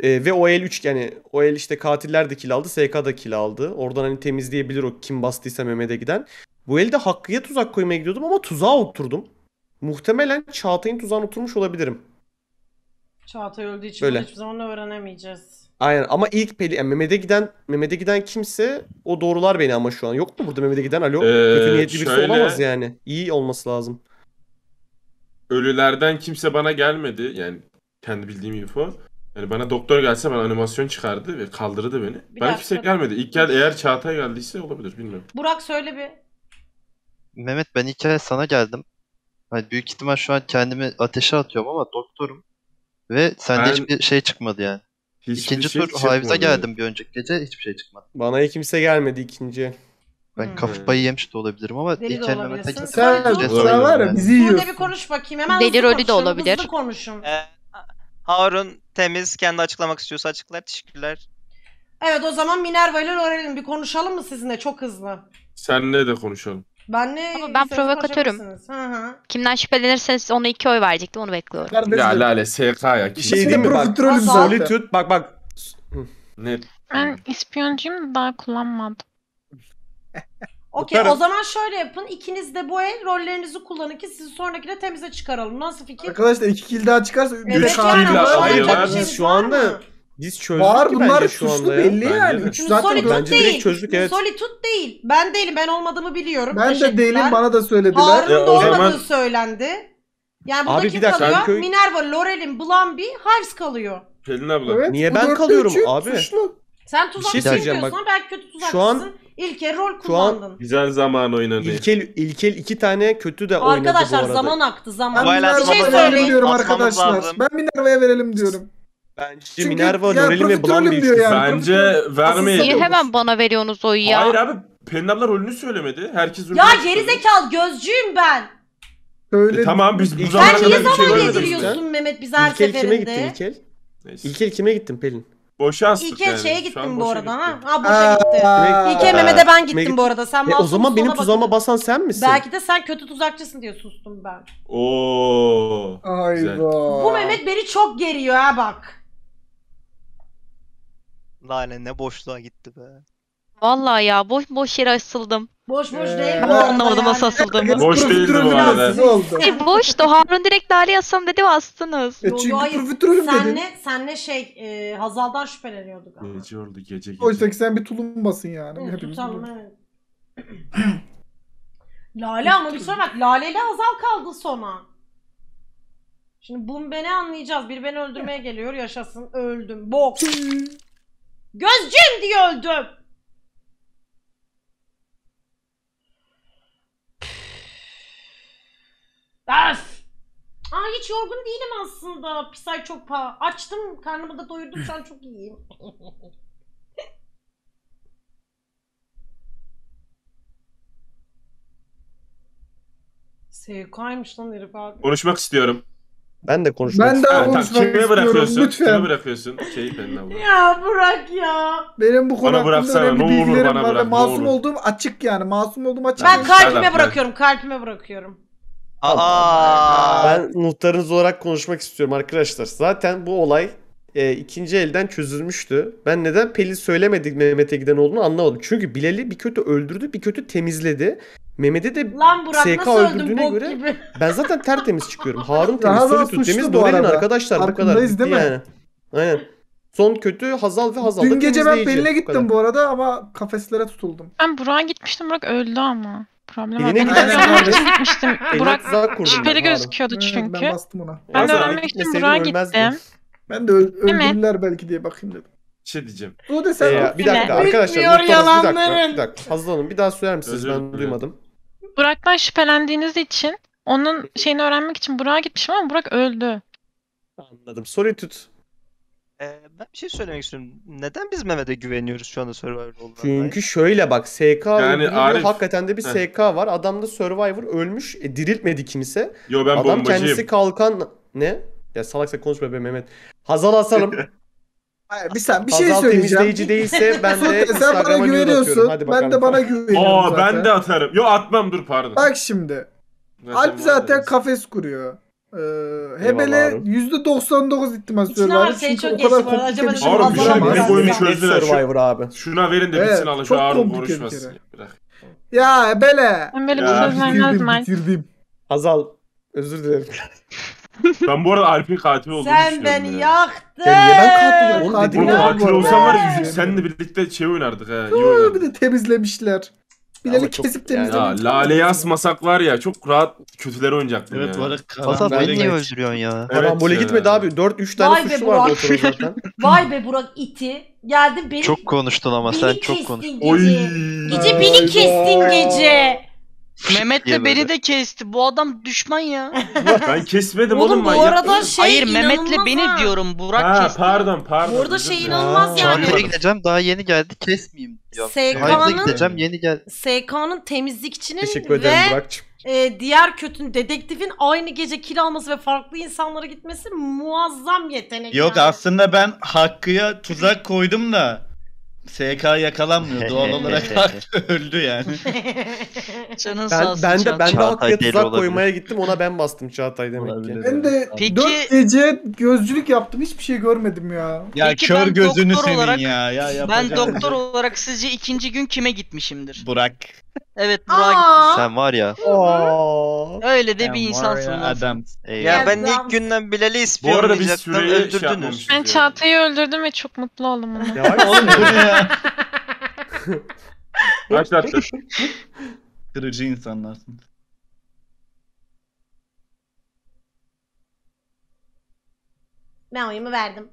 E, ve o el 3 yani o el işte katiller de kill aldı. SK da kill aldı. Oradan hani temizleyebilir o kim bastıysa Mehmet'e giden. Bu elde Hakkı'ya tuzak koymaya gidiyordum ama tuzağa oturdum. Muhtemelen Çağatay'ın tuzağına oturmuş olabilirim. Çağatay öldüğü için Öyle. bunu hiçbir zaman öğrenemeyeceğiz. Aynen ama ilk peli yani Mehmet'e giden Mehmet'e giden kimse o doğrular beni ama şu an. Yok mu burada Mehmet'e giden? Alo. Ee, Kötü niyetli birisi şöyle- olamaz yani. İyi olması lazım. Ölülerden kimse bana gelmedi. Yani kendi bildiğim info. Yani bana doktor gelse bana animasyon çıkardı ve kaldırdı beni. Bir bana dakika. kimse gelmedi. İlk gel eğer Çağatay geldiyse olabilir bilmiyorum. Burak söyle bir. Mehmet ben ilk kere sana geldim. Hani büyük ihtimal şu an kendimi ateşe atıyorum ama doktorum. Ve sende Ben- hiçbir şey çıkmadı yani. Hiçbir İkinci şey tur. Hive'za geldim bir önceki gece hiçbir şey çıkmadı. Bana hiç kimse gelmedi ikinci. Ben Hmm. kafayı yemiş de olabilirim ama Deli ilk de el Mehmet'e olabilirsin. gittim. Sen- Sen, var ya yani. bizi Burada yiyorsun. bir konuş bakayım. Hemen Deli hızlı rolü de olabilir. Hızlı konuşun. Ee, Harun temiz. Kendi açıklamak istiyorsa açıklar. Teşekkürler. Evet o zaman Minerva ile Lorel'in bir konuşalım mı sizinle çok hızlı? Senle de konuşalım. Benle Ama ben provokatörüm. konuşabilirsiniz. Hı hı. Kimden şüphelenirseniz ona iki oy verecektim onu bekliyorum. Kardeşim. Ya Lale SK ya. Bir şey diyeyim mi bak. Profiterolüm zaten. Solitude bak bak. Ne? Ben ispiyoncuyum da daha kullanmadım. Okey o zaman şöyle yapın. İkiniz de bu el rollerinizi kullanın ki sizi sonrakine temize çıkaralım. Nasıl fikir? Arkadaşlar iki kill daha çıkarsa Evet üç yani, kill ama şu an Hayır yapacak bir şey şu var anda mı? Biz çözdük Var ki bunlar bence şu suçlu anda ya. belli Bence yani. de. Üç zaten Solitude Bence direkt değil. çözdük, evet. Solitude değil. Ben değilim. Ben olmadığımı biliyorum. Ben de Teşekkürler. değilim bana da söylediler. Harun'un E, da o olmadığı zaman- söylendi. Yani burada Abi kim bir dakika, kalıyor? köy- Minerva, Lorel'in, Blambi, Hives kalıyor. Pelin abla. Evet, Niye bu ben dörtte kalıyorum üçü abi? Suçlu. Sen şey tuzakçısın söyleyeceğim bak. belki kötü tuzakçısın. Şu an- İlk kere rol şu an- kullandın. Güzel zaman oynanıyor. İlkel, ilkel iki tane kötü de oynadı bu Arkadaşlar arada. zaman aktı zaman. Ben Bu el Minerva'ya verelim diyorum Atmamız arkadaşlar. lazım. Ben Minerva'ya verelim diyorum. Bence Çünkü Minerva, ya Lorel'in ve diyor üçlüsü. yani. Bence vermeyin. Niye hemen bana veriyorsunuz oyu ya? Hayır abi Pelin abla rolünü söylemedi. Herkes rolünü Ya gerizekalı gözcüyüm ben. Söyle. E, tamam biz bu zamana Sen kadar niye bir şey zaman yediriyorsun Mehmet bize her İlkel kime gittin seferinde? İlkel? Neyse. İlkel kime gittin Pelin? Boşa astık İlkel yani. şeye gittim bu arada ha. gitti. Ha boşa gitti. Aa, İlkel Mehmet'e ben gittim Mehmet- bu arada. Sen E, o zaman benim tuzağıma basan sen misin? Belki de sen kötü tuzakçısın diye sustum ben. Oo. Hayda. Bu Mehmet beni çok geriyor ha bak. Lale ne boşluğa gitti be. Vallahi ya boş boş yere asıldım. Boş boş Ee, değil Ben bu arada anlamadım yani. nasıl asıldığımı. Boş değildi bu arada. Rahatsız oldu. Hayır boştu. Harun direkt Lale yazsam dedi bastınız. E Yo, çünkü yo, hayır. profiterolüm dedin. Senle, senle şey e, Hazal'dan şüpheleniyorduk ama. Gece oldu gece gece. Oysa ki sen bir tulumbasın yani. Hı, Hepimiz tutalım biliyoruz. evet. Lale ama bir sonra bak Lale ile Hazal kaldı sona. Şimdi bunu beni anlayacağız. Biri beni öldürmeye geliyor. Yaşasın. Öldüm. Bok. Gözcüm diye öldüm. Öf. Aa hiç yorgun değilim aslında. Pisay çok pa. Açtım. Karnımı da doyurdum. Şu an çok iyiyim. SK'ymış lan herif abi. Konuşmak istiyorum. Ben de konuşmak Ben daha istiyorum. Konuşmak kime istiyorum, bırakıyorsun? lütfen. Kime bırakıyorsun? Şeyi ben abla. Ya bırak ya. Benim bu konu Bana hakkında bıraksana, önemli ne olur bilgilerim bana var ve bırak, ne masum olur. olduğum açık yani. Masum olduğum açık. Ben Shut kalbime up, bırakıyorum. Kalbime bırakıyorum. Aa. Ben muhtarınız olarak konuşmak istiyorum arkadaşlar. Zaten bu olay e, ikinci elden çözülmüştü. Ben neden Pelin söylemedik Mehmet'e giden olduğunu anlamadım. Çünkü Bilal'i bir kötü öldürdü, bir kötü temizledi. Mehmet'e de Lan Burak SK nasıl öldün öldürdüğüne bok göre gibi. ben zaten tertemiz çıkıyorum. Harun temiz, Hazal Solitude suçlu temiz, bu arada. arkadaşlar bu kadar. Farkındayız Bitti değil mi? Yani. Aynen. Son kötü Hazal ve Hazal da Dün gece ben temizleyici. Pelin'e Bu kadar. gittim bu arada ama kafeslere tutuldum. Ben Burak'a gitmiştim. Burak öldü ama. Problem var. Pelin'e Ben giden öğrenmek için gitmiştim. Eline Burak tuzak kurdum ben, şüpheli Harun. gözüküyordu çünkü. Ben bastım ona. Ben de Hazal, öğrenmek için gitmeseydin Burak'a ölmezdin. gittim. Ben de öldürdüler belki diye bakayım dedim. Bir şey diyeceğim. Sude sen Ee, bir dakika arkadaşlar. Bitmiyor muhtarınız- bir dakika, yalanların. bir dakika. Hazal Hanım bir daha söyler misiniz? Özür Ben dilerim. duymadım. Burak'tan şüphelendiğiniz için onun şeyini öğrenmek için Burak'a gitmişim ama Burak öldü. Anladım. Solitude. Ee, ben bir şey söylemek istiyorum. Neden biz Mehmet'e güveniyoruz şu anda Survivor olduğundan Çünkü şöyle bak SK Yani. Arif- Hakikaten de bir Heh. SK var. Adamda Survivor ölmüş. E, diriltmedi kimse. Yo ben Adam bombacıyım. kendisi kalkan... Ne? Ya salaksa konuşma be Mehmet. Hazal Hasan'ım. Hayır, bir sen bir şey Hazal söyleyeceğim. temizleyici değilse ben de sen bana Instagram'a nude güveniyorsun. Hadi Ben de bana güveniyorum Aa zaten. ben de atarım. Yo atmam dur pardon. Bak şimdi. Zaten Alp zaten kafes kuruyor. Ee, Hebele Harun. %99 ihtimal İçine var, seni çünkü çok o kadar geçti bu arada. komplike Acaba bir şey Hazal bir şey ama benim Hazal oyunu ama. çözdüler. Şu- Survivor abi. Şuna verin de Evet, bitsin alın. çok Şu Harun komplike bir konuşmasın. kere. Bırak. Ya Hebele. Ben böyle bir Ya, söz vermezdim Bitirdim Alp. bitirdim. Hazal özür dilerim. Ben bu arada Alp'in katil olduğunu Sen düşünüyorum beni ya. yaktın. Ya niye ben katil oğlum? Katil Dedim Oğlum ya. ya. katil bu olsan var ya seninle birlikte şey oynardık ha. iyi Aa, Bir oynardık. de temizlemişler. Ama çok- kesip yani- Ya temizlemişler. Lale'yi asmasak var ya çok rahat kötüleri oynayacaktım Evet ya. bu arada karambole beni niye öldürüyorsun ya? Evet Karambole ya. gitmedi abi. 4-3 tane be suçlu vardı Burak. ortada zaten. Vay be Burak iti. Geldi beni. Çok konuştun ama beni sen kestin çok konuş. Gece. Oy. Gece beni kestin gece. Mehmet de beni de kesti. Bu adam düşman ya. Ben kesmedim oğlum, Oğlum bu arada mısın? şey Hayır Mehmet'le beni ha. diyorum. Burak Ha kesti. pardon pardon. Bu arada özür şey inanılmaz yani. Çantaya gideceğim daha yeni geldi kesmeyeyim diyorum. SK'nın gideceğim yeni gel. SK'nın temizlikçinin Teşekkür ederim ve Burak'cığım. e, diğer kötü dedektifin aynı gece kill alması ve farklı insanlara gitmesi muazzam yetenek. Yok yani. aslında ben Hakkı'ya tuzak koydum da SK yakalanmıyor. Doğal olarak Hakkı öldü yani. Canın sağ Ben, olsun ben de Çağatay. ben de Çağatay Hakkı'ya deli tuzak olabilir. koymaya gittim ona ben bastım Çağatay demek ki. Ben de Peki- 4 gece gözcülük yaptım. Hiçbir şey görmedim ya. Ya Peki kör ben gözünü doktor senin olarak- ya. ya Ben doktor şey- olarak sizce ikinci gün kime gitmişimdir? Burak. Evet Burak. Aa, Sen var ya. Öyle de bir insansın. ya, lan. Adam. Ya ben Yazdım. ilk günden Bilal'i Bu arada biz ispiyonlayacaktım süreyi şey öldürdünüz. yapmamışız. Ben. Çağatay'ı öldürdüm ve çok mutlu oldum ona. Ya Oğlum bu ne ya? Başlattı. Kırıcı insanlarsın. ben oyumu verdim.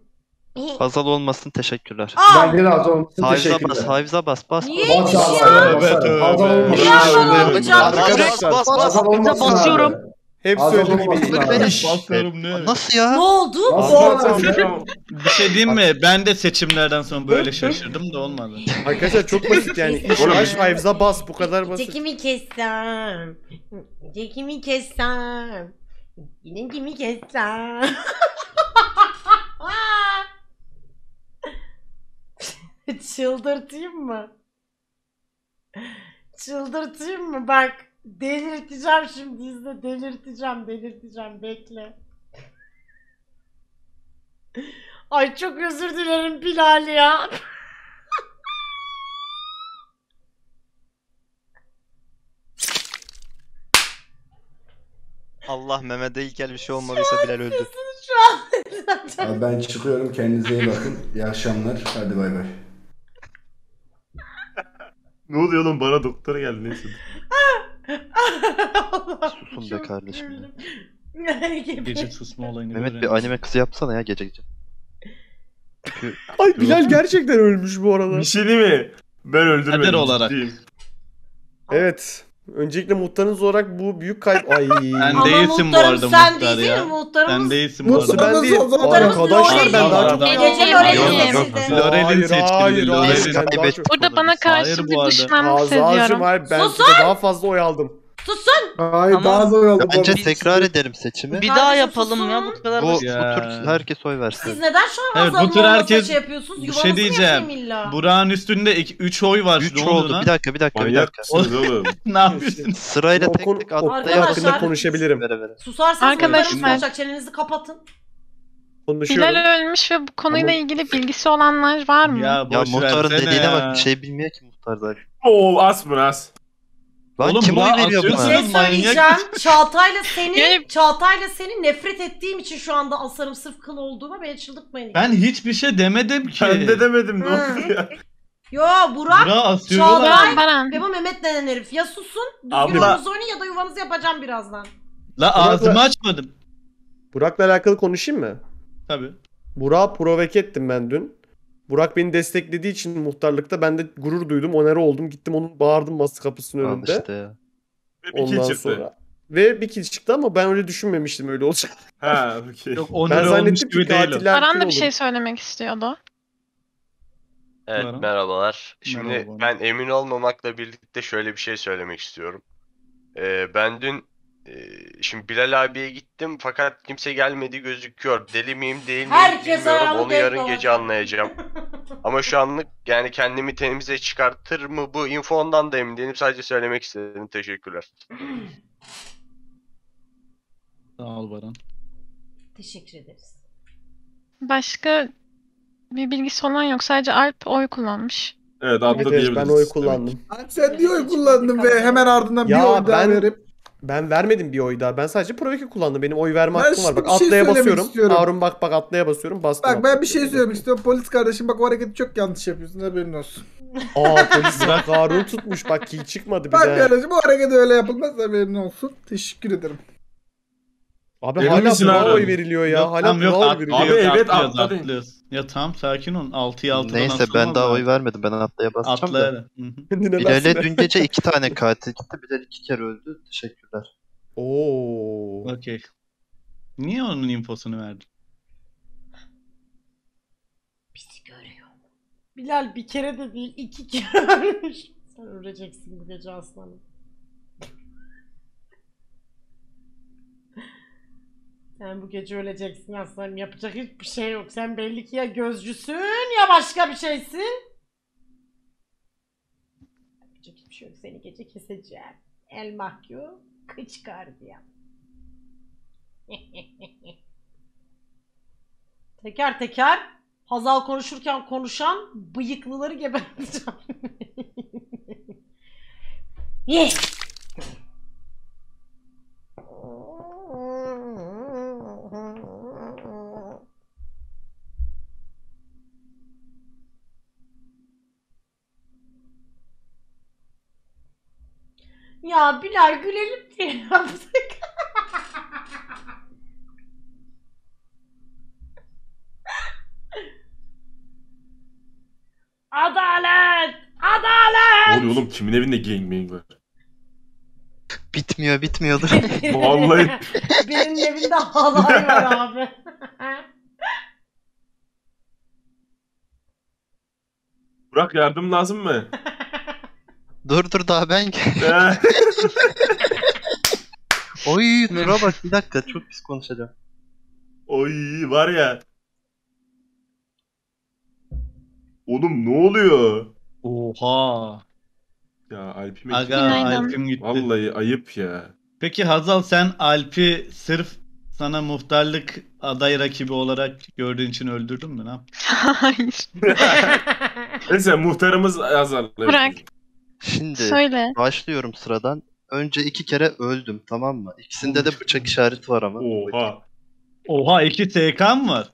Hazal olmasın teşekkürler. Aa, Ben de razı olmasın Haviza teşekkürler. bas, haviza bas, bas. Niye? Bas Ya. Hazal, Tövbe, Hazal, tövbe. Olmasın. Ya, abi. olacak. Arkadaşlar Bas bas bas. Hazal olmasın abi. basıyorum. hep Hazal söylediğim olmasın gibi. abi. Basıyorum ne? Nasıl Ne ya? oldu? Nasıl Bu olmaz ya? Bir şey diyeyim mi? Ben de seçimlerden sonra böyle şaşırdım da olmadı. Arkadaşlar çok basit yani. İş Oğlum, aş Five'za bas bu kadar basit. Cekimi kessem. Cekimi kessem. Yine kimi kessem. Çıldırtayım mı? Çıldırtayım mı? Bak delirteceğim şimdi izle delirteceğim delirteceğim bekle. Ay çok özür dilerim Bilal ya. Allah Mehmet'e ilk el bir şey olmadıysa Bilal öldü. Şu an Abi ben çıkıyorum kendinize iyi bakın. İyi akşamlar. Hadi bay bay. Ne oluyor oğlum bana doktora geldi neyse. Susun be kardeşim Gece susma olayını Mehmet bir öğrenmiş. anime kızı yapsana ya gece gece. Ay Bilal gerçekten ölmüş bu arada. Bir şey değil mi? Ben öldürmedim. Kader olarak. ciddiyim. Evet. Öncelikle muhtarınız olarak bu büyük kayıp... Ay. Sen Ama değilsin bu muhtarım arada sen muhtar değilsin ya. muhtarımız. Sen değilsin bu arada. ben değil? Muhtarımız Arkadaşlar ben daha çok... Gece Gece Lorel'in Lorel'in Yok, yok. Lorel'in Hayır, seçkili. hayır, Lorel'in hayır. Ben daha çok- Burada bana karşı Hayır bu bir arada. düşmanlık Hazal'cım seziyorum. hayır ben Susun! size daha fazla oy aldım. Susun. Hayır Ama- daha zor oldu. Bence baba. tekrar edelim seçimi. Bir Kardeşim daha yapalım susun. ya bu kadar Bu, bu basit. Ya. tur herkes oy versin. Siz neden şu an Evet, bu olmasına herkes- şey yapıyorsunuz? Bir Yuvanızı şey mı diyeceğim. yapayım illa? Burak'ın üstünde 3 oy var. 3 Ne oluyor oldu. Bir dakika bir dakika bir Manyak dakika. mısınız oğlum? ne yapıyorsun? Sırayla O tek konu- tek o hakkında konuşabilirim. Vere vere. Susarsanız Arkadaşlar- Arkadaşlar. olacak. Çenenizi kapatın. Konuşuyorum. Bilal ölmüş ve bu konuyla Ama- ilgili bilgisi olanlar var mı? Ya, Ya boş muhtarın versene dediğine bak bir şey bilmiyor ki muhtar zaten. Oo as mı as? Lan Oğlum kim oy veriyor atıyorsun. buna? Bir şey söyleyeceğim. Çağatay'la seni, Yani- Çağatay'la seni nefret ettiğim için şu anda asarım sırf kıl olduğuma beni çıldırtmayın. Ben hiçbir şey demedim ki. Ben de demedim ne Hı. oldu ya? Yo Burak Burak'ı asıyorlar. Çağatay- Baran. ve bu Mehmet denen herif. Ya susun, düzgün Abla. oyununuzu oynayın ya da yuvanızı yapacağım birazdan. La ağzımı açmadım. Burak'la alakalı konuşayım mı? Tabii. Burak'ı provoke ettim ben dün. Burak beni desteklediği için muhtarlıkta ben de gurur duydum. Onere oldum. Gittim onun bağırdım masa kapısının Al önünde. işte ya. Ve bir Ondan çıktı. sonra. Ve bir kill çıktı ama ben öyle düşünmemiştim öyle olacak. Ha okey. Yok ben zannettim ki katiller Baran da bir şey söylemek istiyordu. Evet Merhaba. merhabalar. Şimdi Merhaba. ben emin olmamakla birlikte şöyle bir şey söylemek istiyorum. Ee, ben dün şimdi Bilal abiye gittim fakat kimse gelmedi gözüküyor. Deli miyim değil miyim Herkes bilmiyorum. Onu yarın denk gece anlayacağım. Ama şu anlık yani kendimi temize çıkartır mı bu info ondan da emin değilim. Sadece söylemek istedim. Teşekkürler. Sağ ol Baran. Teşekkür ederiz. Başka bir bilgisi olan yok. Sadece Alp oy kullanmış. Evet atla Evet, diyebiliriz. ben oy kullandım. Lan Sen niye oy kullandın ve hemen ardından bir Ya oy daha ben- verip Ben vermedim bir oy daha. Ben sadece provoke kullandım. Benim oy verme Ben hakkım var. Bak şey atlaya basıyorum. istiyorum. Harun bak bak atlaya basıyorum. Bastım. Bak ben bir şey söylemek istiyorum. Polis kardeşim bak o hareketi çok yanlış yapıyorsun haberin olsun. Aa polis bak Harun tutmuş. Bak kill çıkmadı bir Bak de. kardeşim bu hareket öyle yapılmaz haberin olsun. Teşekkür ederim. Abi Emin hala misin oy veriliyor ya. Yok, hala tamam, yok, atlı- veriliyor. Abi evet, atlıyoruz, atla de. atlıyoruz. Ya tamam sakin ol. 6'ya 6'dan Neyse ben daha oy vermedim. Ben atlaya basacağım Atla da. Bilal'e dün gece iki tane katil gitti. Bilal iki kere öldü. Teşekkürler. Oo. Okey. Niye onun infosunu verdin? Bizi görüyor. Bilal bir kere de değil iki kere ölmüş. Sen öleceksin bu gece aslanım. Sen bu gece öleceksin aslanım. Yapacak hiçbir şey yok. Sen belli ki ya gözcüsün ya başka bir şeysin. Yapacak hiçbir şey yok. Seni gece keseceğim. El mahkum. Kıç gardiyan. teker teker Hazal konuşurken konuşan bıyıklıları geberteceğim. yes. Bilal gülelim diye yaptık. Adalet! Adalet! Ne oluyor oğlum kimin evinde gangbang var? Bitmiyor bitmiyordur. Vallahi. Birinin evinde halay var abi. Burak yardım lazım mı? dur dur daha ben Oy tura bak bir dakika çok pis konuşacağım. Oy var ya. Oğlum ne oluyor? Oha. Ya Alp'ime Aga Günaydın. Alp'im gitti. Vallahi ayıp ya. Peki Hazal sen Alp'i sırf sana muhtarlık aday rakibi olarak gördüğün için öldürdün mü? Ne yaptın? Hayır. Neyse muhtarımız azar. Bırak. Şimdi Söyle. başlıyorum sıradan. Önce iki kere öldüm tamam mı? İkisinde de bıçak işareti var ama. Oha. Oha iki TK mı var?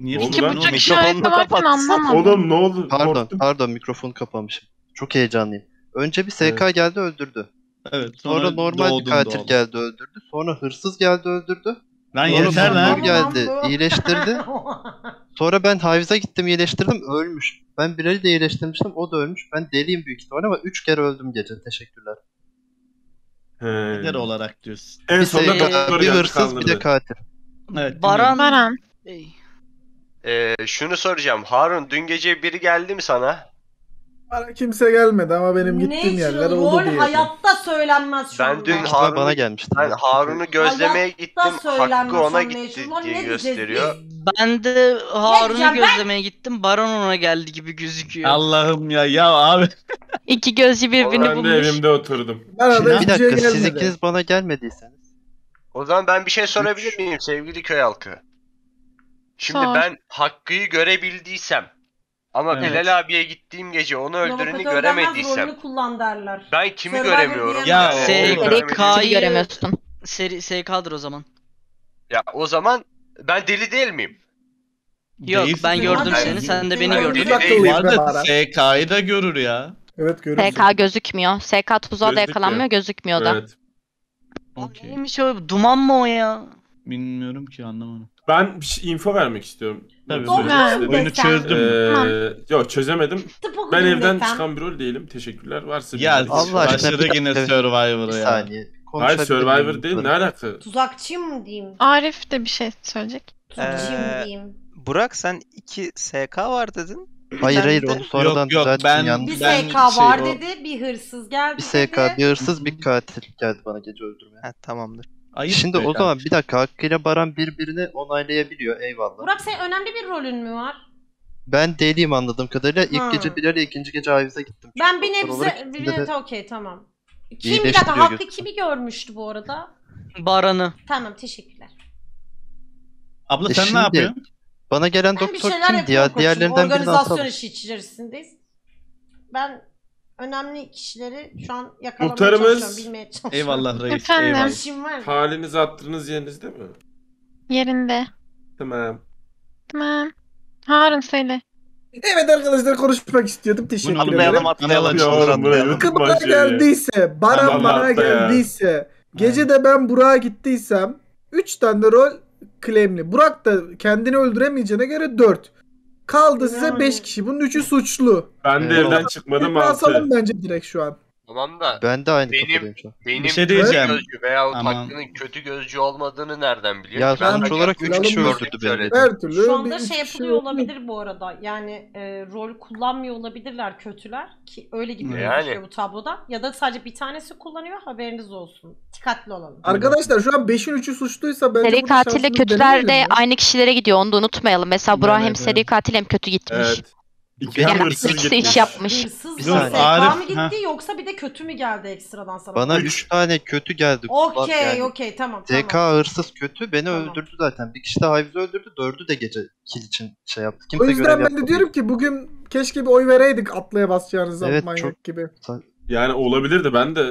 Niye İki bıçak Mikrofonunu işareti varken anlamadım. Oğlum ne oldu? Pardon Korktum. pardon mikrofonu kapamışım. Çok heyecanlıyım. Önce bir SK geldi öldürdü. Evet. Sonra, normal bir doğdun katil doğdun. geldi öldürdü. Sonra hırsız geldi öldürdü. Lan Sonra yeter lan. geldi iyileştirdi. Sonra ben Haviz'a gittim iyileştirdim ölmüş. Ben Bilal'i de iyileştirmiştim o da ölmüş. Ben deliyim büyük ihtimalle ama 3 kere öldüm gece. Teşekkürler. He. Lider olarak diyorsun. En Bir, sonunda doktor bir hırsız bir de katil. Evet. Baran Baran. Ey. Ee, şunu soracağım. Harun dün gece biri geldi mi sana? Bana kimse gelmedi ama benim gittiğim yerler Natural oldu rol diye. hayatta söylenmez şu Ben anda. dün İşte Harun'u bana gelmişti. ben Harun'u gözlemeye Hayatta gittim. söylenmez Hakkı ona gitti natural. Ne diye diyeceğiz gösteriyor. Ben de Harun'u diyeceğim, ben- gözlemeye gittim. Baron ona geldi gibi gözüküyor. Allah'ım ya ya abi. İki gözcü birbirini Ben de bulmuş. evimde oturdum. Bana da Bir hiçbir şey dakika siz gelmedi. ikiniz bana gelmediyseniz. O zaman ben bir şey sorabilir miyim sevgili köy halkı? Şimdi Sor. ben Hakkı'yı görebildiysem ama Evet. Bilal abiye gittiğim gece onu öldüreni Provokatör denmez, göremediysem rolünü kullan derler. ben kimi Survivor göremiyorum? Ya, Yani onu Seri K'yı göremiyorsun. Seri SK'dır o zaman. Ya o zaman ben deli değil miyim? Yok Değilsin ben gördüm Ben- seni. Sen de Ben- beni Ben gördün. arada bana. SK'yı da görür ya. Evet görürsün. SK gözükmüyor. SK tuzağa da Gözükmüyor. yakalanmıyor gözükmüyor da. Evet. Okey. Neymiş o? Duman mı o ya? Bilmiyorum ki anlamadım. Ben bir şey, info vermek istiyorum. Tabii, istedim. Oyunu çözdüm. Ee, yok çözemedim. Ben evden çıkan bir rol değilim. Teşekkürler. Varsa Ya bildiğiniz- Allah aşkına başladı bir yine. Survivor'a Bir ya. saniye. Hayır Konuşabilir Survivor miyim? değil. Ne alaka? Tuzakçıyım mı diyeyim? Arif de bir şey söyleyecek. Tuzakçıyım mı Ee, diyeyim? Burak sen 2 SK var dedin. Hayır Ben hayır de- onu sonradan Yok, yok, düzelttim ben- yanlış. Bir ben SK şey, var o- dedi, bir hırsız geldi Bir SK, dedi. bir hırsız, bir katil geldi bana gece öldürmeye. Ha, tamamdır. Ayıp Şimdi o zaman bir dakika Hakkı'yla Baran birbirini onaylayabiliyor eyvallah. Burak senin önemli bir rolün mü var? Ben deliyim anladığım kadarıyla. İlk Ha. gece Bilal'e ikinci gece Ayviz'e gittim. Çünkü Ben bir doktor olarak nebze... ikisinde Bir de- nebze okey tamam. Kim bir İyileştiriyor dakika Hakkı gözünü. kimi görmüştü bu arada? Baran'ı. Tamam teşekkürler. Abla E sen şimdi- ne yapıyorsun? Bana gelen Ben bir doktor şeyler kimdi yapıyorum ya? koçum. Diğerlerinden birini Organizasyon atalım. işi içerisindeyiz. Ben önemli kişileri şu an yakalamaya Muhtarımız- çalışıyorum, bilmeye çalışıyorum. Eyvallah reis. Efendim? Eyvallah. İşim var. Haliniz attığınız yerinizde mi? Yerinde. Tamam. Tamam. Harun söyle. Evet arkadaşlar konuşmak istiyordum. Teşekkür Bunu ederim. Atlayalım atlayalım. Ya oğlum buraya geldiyse, Baran Allah bana ya. geldiyse, gece de ben Burak'a gittiysem 3 tane de rol claimli. Burak da kendini öldüremeyeceğine göre 4. Kaldı size Yani. 5 kişi. Bunun 3'ü suçlu. Ben de evden çıkmadım Bir asalım 6. bence direkt şu an. Tamam da Ben de aynı Benim- şu an. benim Bir şey kötü diyeceğim. gözcü veyahut. Hakkı'nın kötü gözcü olmadığını nereden biliyor? Ya? Ben sonuç olarak Hakkı'nın üç kişi gördüğünü öldürdü beni. Her türlü Şu anda şey yapılıyor oldu. olabilir bu arada. Yani e, rol kullanmıyor olabilirler kötüler ki öyle gibi Yani. gözüküyor bu tabloda. Ya da sadece bir tanesi kullanıyor haberiniz olsun. Dikkatli olalım. Arkadaşlar şu an 5'in 3'ü suçluysa bence Seri katille kötüler de ya. aynı kişilere gidiyor. Onu da unutmayalım. Mesela Burak hem Evet, seri katil hem kötü gitmiş. Evet. İki Yani hırsız ikisi gitmiş. iş yapmış. Hırsız mı? Arif- mı gitti ha. yoksa bir de kötü mü geldi ekstradan sana? Bana Üç. 3 tane kötü geldi. Kulak Okey yani. okey tamam tamam. hırsız kötü beni Tamam. öldürdü zaten. Bir kişi de Hayviz'i öldürdü. Dördü de gece kill için şey yaptı. O Kimse yüzden görev ben de diyorum ki bugün keşke bir oy vereydik atlaya basacağınız zaman Evet, manyak çok- gibi. Yani olabilirdi ben de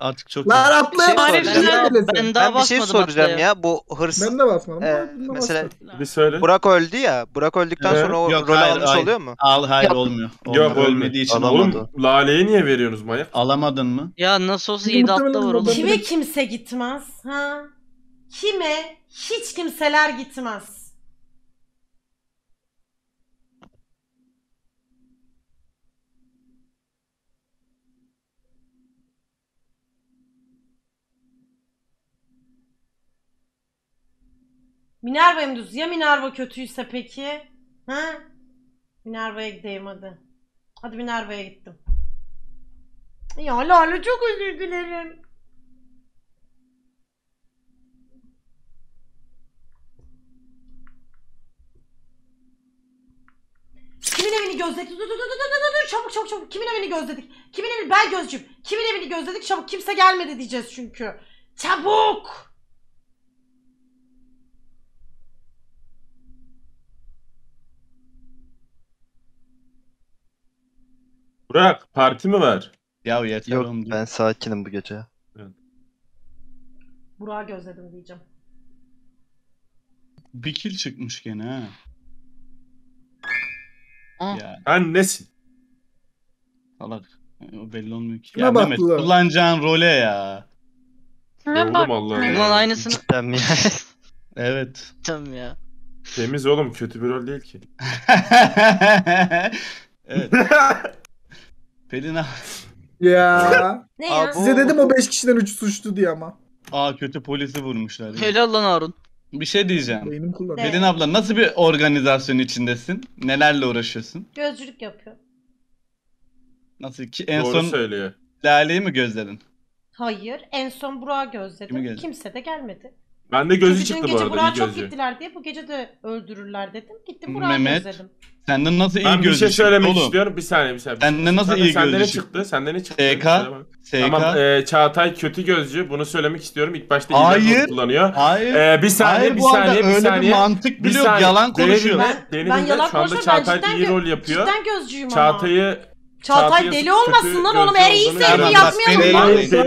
Artık çok Lan atlaya şey basacağız. soracağım. neredesin? Ben daha Ben bir şey basmadım soracağım atlaya. ya. Bu hırsız Ben de basmadım. Ee, mesela bir söyle. Burak öldü ya. Burak öldükten Evet. sonra o Yok, rolü hayır, almış hayır. oluyor mu? Al hayır Yok. olmuyor. Yok Olmuyor. olmuyor. Ölmediği için Alamadı. olmuyor. Oğlum Lale'ye niye veriyorsunuz manyak? Alamadın mı? Ya nasıl olsa Muhtemelen 7 atla var oğlum. ben- Kime kimse gitmez? Ha? Kime hiç kimseler gitmez? Minerva'ya mı düz? Ya Minerva kötüyse peki? Ha? Minerva'ya gideyim hadi. Hadi Minerva'ya gittim. Ya Lale çok özür dilerim. Kimin evini gözledik? Dur dur dur dur dur dur çabuk çabuk çabuk. Kimin evini gözledik? Kimin evini ben gözcüm. Kimin evini gözledik? Çabuk kimse gelmedi diyeceğiz çünkü. Çabuk. Burak parti mi var? Ya yeter Yok oğlum. ben sakinim bu gece. Burak'ı gözledim diyeceğim. Bir kill çıkmış gene ha. Ah. Ya Sen nesin? salak. O belli olmuyor ki. Kime Ya Mehmet baktılar? kullanacağın role ya. Ne Oğlum bak. Allah Ulan Allah. aynısını Cidden mi? Evet. Tamam ya. Temiz oğlum kötü bir rol değil ki. evet. Pelin abi. Ya. Ne Aa, ya? bu- Size dedim o 5 kişiden 3 suçlu diye ama. Aa kötü polisi vurmuşlar. ya. Helal lan Harun. Bir şey diyeceğim. Beynim kullanıyor. Evet. Pelin abla nasıl bir organizasyon içindesin? Nelerle uğraşıyorsun? Gözcülük yapıyor. Nasıl ki en Doğru son söylüyor. Lale'yi mi gözledin? Hayır. En son Burak'ı gözledim. Kimi gözledin? Kimse de gelmedi. Bende gözü Çünkü çıktı dün bu gece arada Burak'a iyi çok gözcü. gittiler diye bu gece de öldürürler dedim. Gittim Burak'ı Mehmet. Senden nasıl iyi Ben bir şey çıktı söylemek oğlum? istiyorum. Bir saniye bir saniye. Senden nasıl Sende- iyi Sende ne gözcü çıktı? Sende ne çıktı? Söyle bana. SK. Tamam e, Çağatay kötü gözcü. Bunu söylemek istiyorum. İlk başta iyi Hayır. gözcü kullanıyor. Hayır. E, bir saniye Hayır, bir bu arada saniye bir öyle bir saniye. mantık bile yok, yalan konuşuyor. Ben- ben yalan Şu anda konuşmuyorum, ben Çağatay cidden iyi gö- rol yapıyor. cidden gözcüyüm ama. Çağatay'ı Çağatay deli olmasın lan oğlum. Eğer iyi sevgi yapmayalım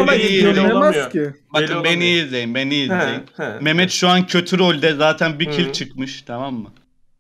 beni- Sonra olamıyor. ki. Bakın beni izleyin, beni izleyin. Mehmet şu an kötü rolde zaten bir kill çıkmış tamam mı?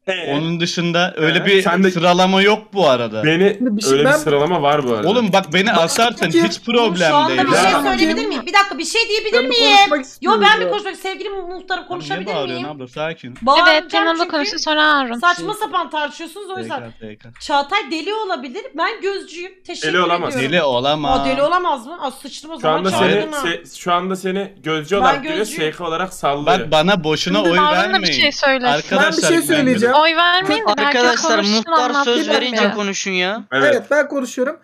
Ee? Onun dışında öyle He, bir sen de- sıralama yok bu arada. Beni bir şey- öyle bir ben- sıralama var bu arada. Oğlum bak beni asarsan Peki, hiç problem Şu anda değil. bir şey Ya. söyleyebilir miyim? Bir dakika bir şey diyebilir Ben bir miyim? konuşmak Yo istiyorum ben bir ya. konuşmak sevgili muhtarım Niye konuşabilir bağırıyorsun miyim? abla sakin. Evet Bağıracağım Kenan da çünkü konuştu sonra Harun. Saçma sapan tartışıyorsunuz o yüzden. SK, SK. Çağatay deli olabilir. Ben gözcüyüm. Teşekkür Deli olamaz. ediyorum. Deli olamaz. Aa, deli olamaz mı? Aa, sıçtım o Şu zaman anda seni çağırdım ha. se- şu anda seni gözcü olarak görüyor, gözcüyüm. SK olarak sallıyor. Bak bana boşuna oy Harun da vermeyin. bir şey söylesin. Arkadaşlar Ben bir şey söyleyeceğim. Oy vermeyin de Arkadaşlar muhtar söz verince konuşun ya. Evet. Evet. ben konuşuyorum.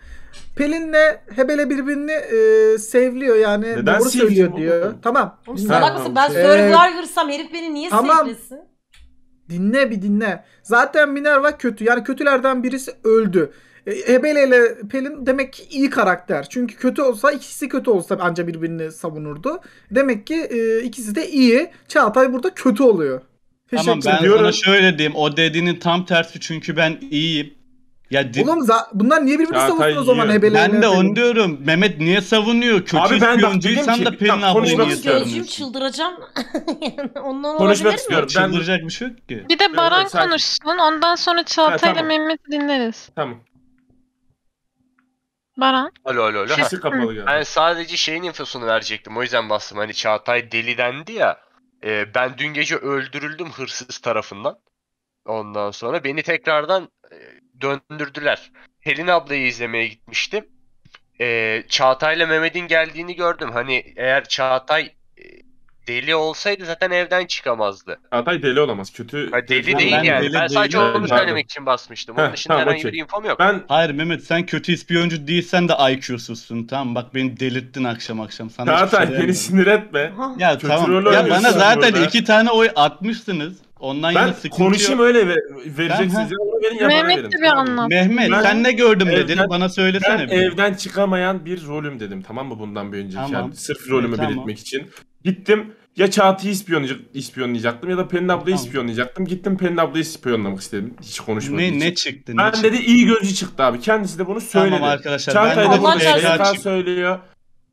Pelin'le Hebele birbirini e, sevliyor yani Neden doğru söylüyor oğlum? diyor. Tamam. Oğlum dinle. salak mısın? Ben Ee, Survivor'sam herif beni niye tamam. sevlesin? Dinle bir dinle. Zaten Minerva kötü. Yani kötülerden birisi öldü. E, Hebele ile Pelin demek ki iyi karakter. Çünkü kötü olsa ikisi kötü olsa anca birbirini savunurdu. Demek ki e, ikisi de iyi. Çağatay burada kötü oluyor. Tamam ben ediyorum. sana şöyle diyeyim. O dediğinin tam tersi çünkü ben iyiyim. Ya di- Oğlum za- bunlar niye birbirini Çağatay savunsun o zaman yiyor. Ben de onu diyorum. Mehmet niye savunuyor? Kötü Abi ben bak ispiyoncuysan dedim da ki, Pelin bak, ablayı konuşmak niye gözcüğüm savunuyorsun? çıldıracağım. Ondan Konuşmak olabilir mi? istiyorum. Ben Çıldıracak bir şey yok ki. Bir de Baran evet, sakin. konuşsun. Ondan sonra Çağatay ile tamam. Mehmet'i dinleriz. tamam. Baran. Alo alo alo. Sesi kapalı geldi. Ben sadece şeyin infosunu verecektim. O yüzden bastım. Hani Çağatay deli dendi ya. E, ben dün gece öldürüldüm hırsız tarafından. Ondan sonra beni tekrardan e, döndürdüler. Pelin ablayı izlemeye gitmiştim. E, Çağatay'la Mehmet'in geldiğini gördüm. Hani eğer Çağatay deli olsaydı zaten evden çıkamazdı. Çağatay deli olamaz. Kötü. Ha, deli kötü- değil ben yani. deli ben sadece değilim. onu söylemek için basmıştım. Onun Heh, dışında tamam, herhangi okey. bir infom yok. Ben Hayır Mehmet sen kötü ispiyoncu değilsen de IQ'suzsun tamam bak beni delirttin akşam akşam. Sana hiçbir Çağatay şey beni diyemem. sinir etme. Ya Kötü tamam. rol Ya oynuyorsun bana zaten burada. iki tane oy atmışsınız. Ondan Ben yine sıkıntı konuşayım yok. öyle ve- vereceksiniz. Ya onu verin ya bana Mehmet verin. de bir tamam mı? anlat. Mehmet Ben- sen ne gördüm dedin Evden- bana söylesene. Ben bir. evden çıkamayan bir rolüm dedim tamam mı bundan bir önceki Tamam. yani sırf rolümü Tamam. belirtmek için. Gittim ya Çağatay'ı ispiyonlayacak, ispiyonlayacaktım ya da Pelin ablayı Tamam. ispiyonlayacaktım. Gittim Pelin ablayı ispiyonlamak istedim hiç konuşmadığı Ne için. ne çıktı? ne Ben çıktı? dedi iyi gözcü çıktı abi. Kendisi de bunu söyledi. Tamam arkadaşlar Çağatay ben da de bunu. SK söylüyor.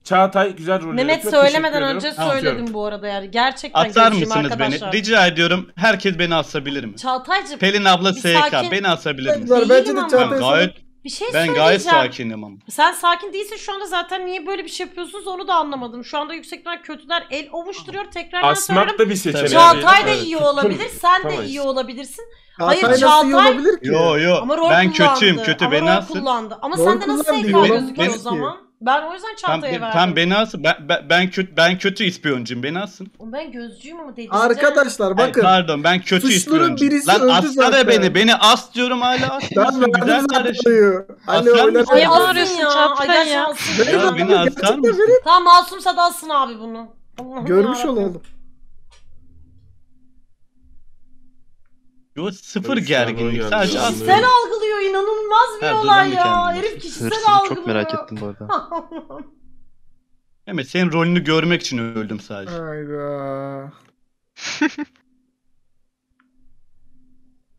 Çağatay güzel rol Mehmet yapıyor. söylemeden önce söyledim bu arada yani. Gerçekten Atar mısınız arkadaşlar. beni? Rica ediyorum. Herkes beni asabilir mi? Çağataycığım Pelin abla SK sakin- beni asabilir mi? Bence de Çağatay gayet bir şey ben söyleyeceğim. gayet sakinim ama. Sen sakin değilsin şu anda zaten niye böyle bir şey yapıyorsunuz onu da anlamadım. Şu anda yüksek ihtimal kötüler el ovuşturuyor. Söylüyorum. Asmak da bir seçenek. Çağatay da Evet, iyi olabilir. Sen de tutamayız. iyi olabilirsin. Çağatay Hayır, nasıl iyi Çağatay- olabilir ki? Yo yo Ama rol ben kullandı. kötüyüm kötü Ama beni rol asın. kullandı. Ama Rol sende nasıl kullandı, SK yola gözüküyor o zaman? Ben o yüzden Tam, Çağatay'a verdim. tam beni asın. Ben, ben, ben kötü ben kötü ispiyoncuyum. Beni asın. Oğlum Ben gözcüyüm ama delireceğim. Arkadaşlar bakın. pardon ben kötü Suçlunun ispiyoncuyum. birisi Lan öldü assana zaten. beni. Beni as diyorum hala Ben asmıyorsun. verdim Güzel zaten kardeşim. Aslan öyle? Ay Ya alsın ya. Ay gerçekten ya. alsın. Beni asar mısın? Tamam masumsa da alsın abi bunu. Görmüş olalım. Yo sıfır Tabii şu an o gerginlik. geldi. Sadece. Kişisel algılıyor inanılmaz bir Ha, dur, olay ya. kendim Herif kişisel Hırsızı algılıyor. çok merak ettim bu arada. Mehmet senin rolünü görmek için öldüm sadece. Hayda.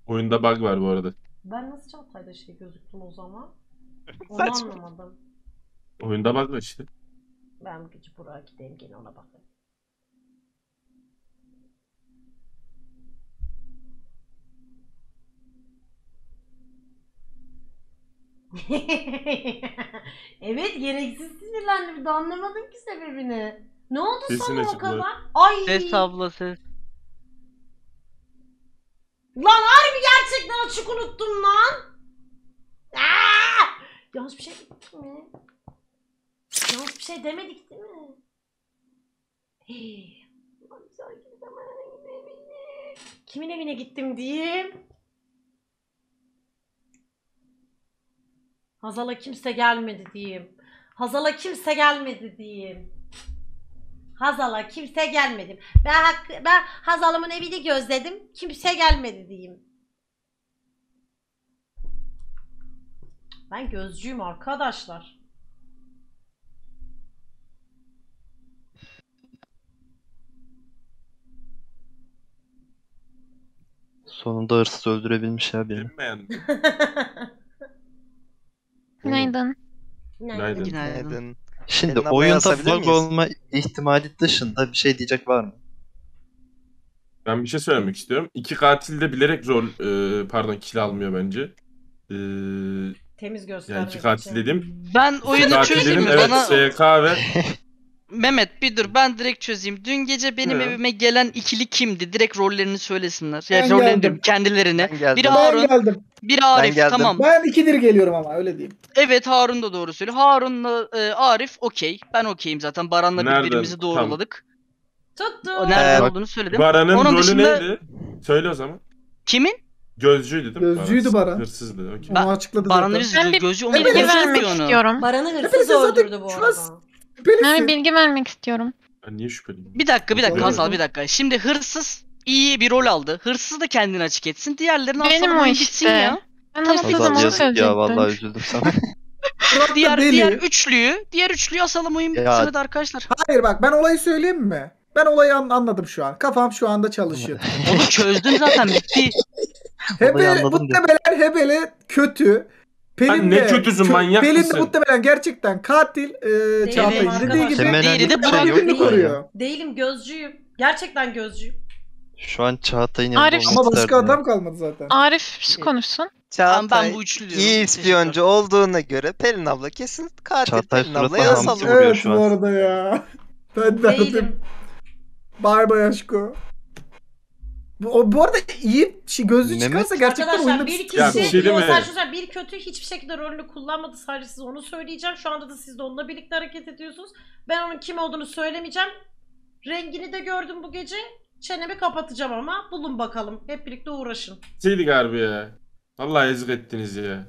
Oyunda bug var bu arada. ben nasıl Çağatay'da şey gözüktüm o zaman? Onu Saçma. anlamadım. Oyunda bug var işte. Ben bir gece Burak'a gideyim gene ona bakayım. evet gereksiz sinirlendim. Bir de anlamadım ki sebebini. Ne oldu Sesin sana o kadar? Ay. Ses abla ses. Lan harbi gerçekten açık unuttum lan. Aa! Yanlış bir şey dedik mi? Yanlış bir şey demedik değil mi? Hey. Ulan. Kimin evine gittim diyeyim? Hazal'a kimse gelmedi diyeyim. Hazal'a kimse gelmedi diyeyim. Hazal'a kimse gelmedi. Ben hak- ben Hazal'ımın evini gözledim. Kimse gelmedi diyeyim. Ben gözcüyüm arkadaşlar. Sonunda hırsız öldürebilmiş ya. Beğendim. Günaydın. Günaydın. Günaydın. Şimdi ablayı oyunda bug olma ihtimali dışında bir şey diyecek var mı? Ben bir şey söylemek istiyorum. İki katil de bilerek rol e, pardon kill almıyor bence. E, Temiz yani göstermek iki katil için. dedim. Ben oyunu mi? Evet Bana SK ve Mehmet bir dur ben direkt çözeyim. Dün gece benim Ne? evime gelen ikili kimdi? Direkt rollerini söylesinler. Ya Ben rollerini geldim. diyorum kendilerine. Ben geldim. Biri Ben Harun, geldim. biri Arif. geldim. Tamam. Ben ikidir geliyorum ama öyle diyeyim. Evet Harun da doğru söylüyor. Harun'la e, Arif okey. Ben okeyim zaten. Baran'la Nereden? birbirimizi doğruladık. Tuttu. O nereden Ee, olduğunu söyledim. Baran'ın Onun rolü dışında- neydi? Söyle o zaman. Kimin? Gözcüydü değil mi? Gözcüydü Baran. Hırsızdı. okey. Onu açıkladı zaten. biz Ben bir gözü onu bilgi konuşuyor vermek istiyorum. Baran'ı hırsız öldürdü bu şu arada. Ben bir Şüphelisin. bilgi vermek istiyorum. Ben niye şüpheliyim? Bir dakika bir dakika. Hazal bir dakika. Şimdi hırsız iyi bir rol aldı. Hırsız da kendini açık etsin. Diğerlerini Benim o oyun işte. gitsin ya. Ben Tamam, hırsızım onu yazık söyleyecektim. ya vallahi üzüldüm sana. Da Diğer deli. diğer üçlüyü, diğer üçlüyü asalım oyun bitsin Ya- hadi arkadaşlar. Hayır bak ben olayı söyleyeyim mi? Ben olayı an- anladım şu an. Kafam şu anda çalışıyor. Onu çözdün zaten bitti. Olayı Hebele anladım diyor. muhtemelen Hebele kötü. Pelin ne de- kötüsün, kö- manyak Pelin mısın? de muhtemelen gerçekten katil e, Çağatay'ın dediği gibi Diğeri de şey ya? koruyor. Değilim gözcüyüm. Gerçekten gözcüyüm. Şu an Çağatay'ın yanında Arif- Ama başka ya. adam kalmadı zaten. Arif şu konuşsun. Tamam, Çağatay ben bu üçlü diyorum. iyi ispiyoncu olduğuna göre Pelin abla kesin katil Çağatay Pelin asalım. vuruyor Evet şu bu an. arada ya. Ben de. Değilim. Bay bay aşko. Bu, o- bu arada iyi şey, gözlü Mehmet- çıkarsa gerçekten Arkadaşlar oyunda bir kişi Ya bir şey değil mi? Yolsar Şozer bir kötü hiçbir şekilde rolünü kullanmadı sadece size onu söyleyeceğim. Şu anda da siz de onunla birlikte hareket ediyorsunuz. Ben onun kim olduğunu söylemeyeceğim. Rengini de gördüm bu gece. Çenemi kapatacağım ama bulun bakalım. Hep birlikte uğraşın. Şeydi galiba ya. Vallahi yazık ettiniz ya.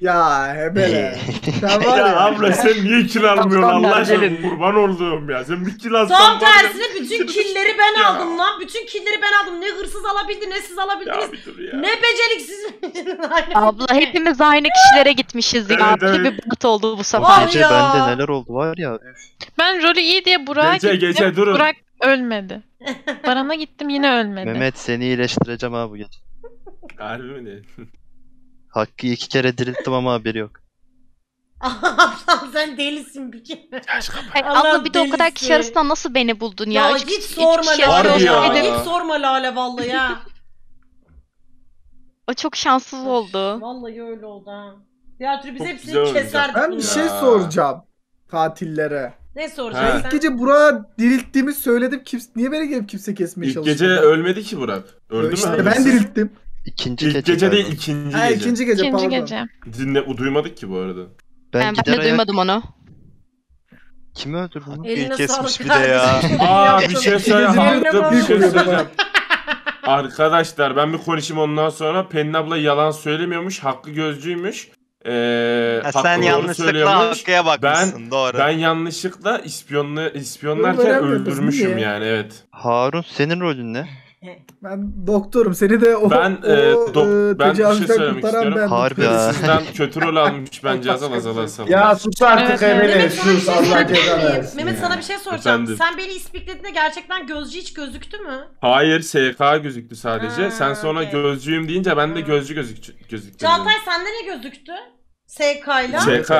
Ya hebele. Sen var ya. Ya abla sen niye kill almıyorsun Tam Allah aşkına kurban olduğum ya. Sen bir kill alsan Tam tersine bütün killeri ben Ya. aldım lan. Bütün killeri ben aldım. Ne hırsız alabildi ne siz alabildiniz. Ya bir dur ya. Ne beceriksiz. Abla hepimiz aynı kişilere gitmişiz ya. Evet, Böyle evet. bir bulut oldu bu sefer. Gece ya. bende neler oldu var ya. Ben rolü iyi diye Burak'a Gece, gittim. gece, durun. Burak ölmedi. Baran'a gittim yine ölmedi. Mehmet seni iyileştireceğim ha bu gece. Harbi mi ne? Hakkı iki kere dirilttim ama haberi yok. Ablam sen delisin bir kere. Ay, Allah abla bir de o kadar delisi. kişi arasında nasıl beni buldun ya? Ya hiç üç sorma Lale ya. ya. Hiç sorma Lale vallahi ya. O çok şanssız oldu. Vallahi öyle oldu ha. Diğer türlü biz Çok hepsini keserdik Ben bir şey soracağım katillere. Ne soracaksın İlk sen? gece Burak'a dirilttiğimi söyledim. Kimse, niye beni gelip kimse kesmeye İlk çalışıyor? gece ölmedi ki Burak. Öldü işte mü? ben dirilttim. İkinci gece, gece değil ikinci Ha, gece. ikinci gece İkinci pardon. gece. Dinle, duymadık ki bu arada. Ben, Yani ben gider de ayak duymadım onu. kimi öldürdüm? Eline kesmiş sağlık bir de ya. kardeşim. Aa bir şey söyle. Eline Hakkı bir şey söyleyeceğim. Arkadaşlar ben bir konuşayım ondan sonra. Pelin abla yalan söylemiyormuş. Hakkı gözcüymüş. Ee, Ha, Hakkı sen doğru yanlışlıkla söylüyormuş. Hakkı'ya bakmışsın doğru. Ben yanlışlıkla ispiyonla, Bunu ispiyonlarken öldürmüşüm yani evet. Harun senin rolün ne? Ben doktorum. Seni de o, Ben, o e, dok- e, ben bir şey söylemek istiyorum. ben. Harbi ha. Sizden kötü rol almış bence Azal Azal Azal. Ya sus artık Evet, Emine. Mehmet sana bir Sus şey Allah cezanı versin Mehmet sana bir şey soracağım. Efendim? Sen beni ispiklediğinde gerçekten gözcü hiç gözüktü mü? Hayır SK gözüktü sadece. Ha, Sen sonra okey. gözcüyüm deyince ben de gözcü gözük gözüktü. Çağatay sende ne gözüktü? SK'yla. Şey- SK.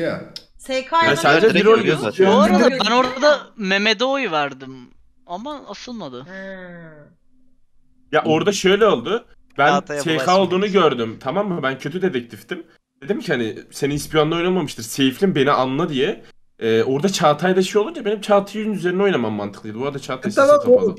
Ya. SK'yla Ya sadece bir rol gözüküyor. Bu arada Direkt- ben orada Mehmet'e oy verdim. Ama asılmadı. Ha. Ya orada şöyle oldu. Ben Çağatay'a bulaşmayın. olduğunu gördüm. Tamam mı? Ben kötü dedektiftim. Dedim ki hani senin ispiyonla oynamamıştır. Seyflim beni anla diye. Ee, orada Çağatay'da şey olunca benim Çağatay'ın üzerine oynamam mantıklıydı. Bu arada Çağatay E sesi tamam, kapalı.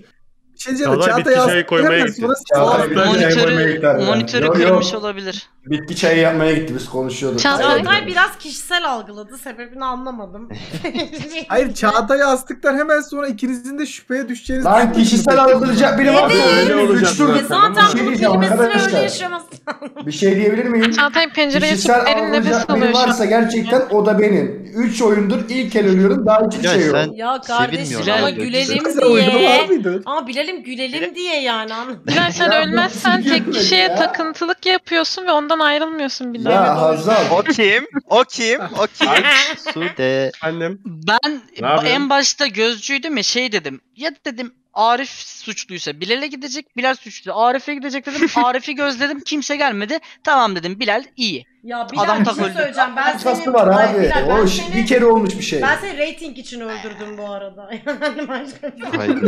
Bir şey diyeceğim. Çağatay Çağatay bitki çayı koymaya gitti. Çağatay Monitörü, monitörü Yo, yo. kırmış olabilir. Bitki çayı yapmaya gitti biz konuşuyorduk. Çağatay- Çağatay biraz kişisel algıladı. Sebebini anlamadım. Hayır Çağatay'ı astıktan hemen sonra ikinizin de şüpheye düşeceğiniz Lan kişisel algılayacak biri varsa Evet. Öyle olacak zaten şey bilmesi ve öyle yaşaması Bir şey diyebilir miyim? Çağatay pencereye çık Kişisel derin nefes algılayacak biri alıyor şu varsa gerçekten o da benim. 3 oyundur ilk el ölüyorum daha hiçbir şey yok. Ya kardeşim sevilmiyor ama gülelim var diye. mıydı? Ama bilelim gülelim diye yani anladın? Bilal sen Ya ölmezsen ben tek kişiye ya. takıntılık yapıyorsun ve ondan ayrılmıyorsun Bilal. Ya Hazal. O kim? O kim? O kim? Sude. Annem. Ben Ne yapıyorsun? en başta gözcüydüm ya şey dedim. Ya dedim Arif suçluysa Bilal'e gidecek. Bilal suçlu. Arif'e gidecek dedim. Arif'i gözledim. Kimse gelmedi. Tamam dedim Bilal iyi. Ya Bilal Adam bir tak şey öldü. söyleyeceğim. Ben Kısası seni, var abi. Bilal, ben O seni, bir kere olmuş bir şey. ben seni rating için öldürdüm bu arada. Yani başka bir şey.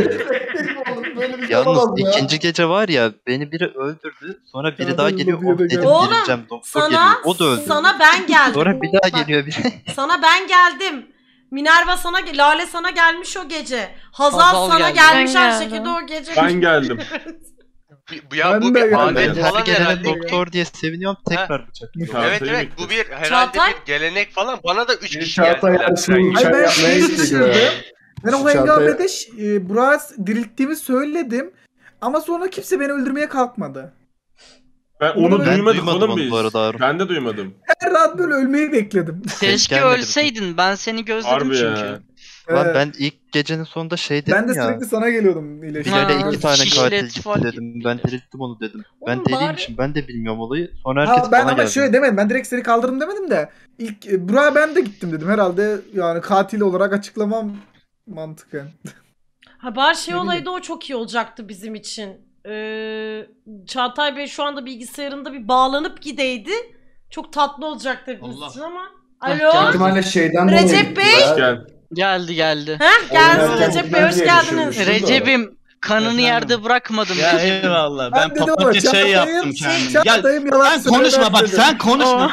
Böyle bir şey Yalnız olamaz ya. ikinci gece var ya beni biri öldürdü. Sonra biri daha geliyor. Oh de dedim geldi. Oğlum, gireceğim doktor geliyor. Sana, O da öldü. sana ben geldim. Sonra bir daha geliyor biri. Sana ben geldim. Minerva sana, ge- Lale sana gelmiş o gece. Hazal, Hazal sana geldi. gelmiş Ben her geldim. şekilde o gece. Ben geldim. Bu- Ya Ben bu de bir geldim. adet Ben falan gelene herhalde. doktor diye seviniyorum tekrar bıçak. Çağatay'ı Evet evet bu bir herhalde Çağatay- bir gelenek falan. Bana da 3 kişi Çağatay geldiler. Ersoy'un Ay ben yapmaya şeyi gitti. Ben o Çağatay- hengamede e, Burak'ı dirilttiğimi söyledim. Ama sonra kimse beni öldürmeye kalkmadı. Ben Onu ben duymadık duymadım oğlum onu biz. bu arada Harun. Ben de duymadım. Her rahat böyle ölmeyi bekledim. Keşke gelmedi bir ölseydin. Ben seni gözledim Harbi çünkü. ya. Lan Evet. ben ilk gecenin sonunda şey dedim ben de ya. sürekli sana geliyordum iyileştim. Ha, Bilal'e iki tane katil gitti dedim. Ben dirilttim onu dedim. Ben Oğlum bari- deliymişim. Ben de bilmiyorum olayı. Sonra herkes Ha, ben bana ama geldi. şöyle demedim. Ben direkt seni kaldırdım demedim de. İlk e, Burak'a ben de gittim dedim. Herhalde yani katil olarak açıklamam mantıken. Ha bari şey Ne olayı da o çok iyi olacaktı bizim için. Ee, Çağatay Bey şu anda bilgisayarında bir bağlanıp gideydi. Çok tatlı olacaktı Allah. için ama. Alo. İhtimalle şeyden Recep Bey? Ya. Gel. Geldi geldi. Heh Oynarken Recep Bey hoş geldiniz. Recep'im kanını yerde bırakmadım. Ya eyvallah. Ben, ama papatya çayı Çağatay'ın- yaptım kendime. Yalan sen konuşma bak sen konuşma.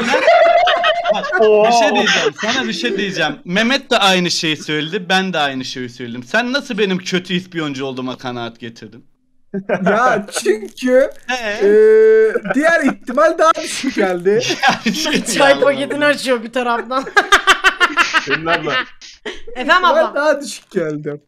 Bak, bir şey diyeceğim. Sana bir şey diyeceğim. Mehmet de aynı şeyi söyledi. Ben de aynı şeyi söyledim. Sen nasıl benim kötü ispiyoncu olduğuma kanaat getirdin? Ya çünkü He? e, diğer ihtimal daha düşük geldi. Şey Çay ya. paketini açıyor bir taraftan. Senin abla. Efendim ablam. daha düşük geldi.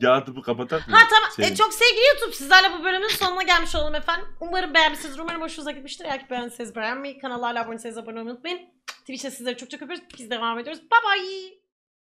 Kağıdı bu kapatak mı? Ha tamam. Senin. E, çok sevgili YouTube sizlerle bu bölümün sonuna gelmiş olalım efendim. Umarım beğenmişsinizdir. Umarım hoşunuza gitmiştir. Eğer ki beğendiyseniz beğenmeyi, kanala hala abone değilseniz abone olmayı unutmayın. Twitch'te sizleri çok çok öpüyoruz. Biz devam ediyoruz. Bye bye.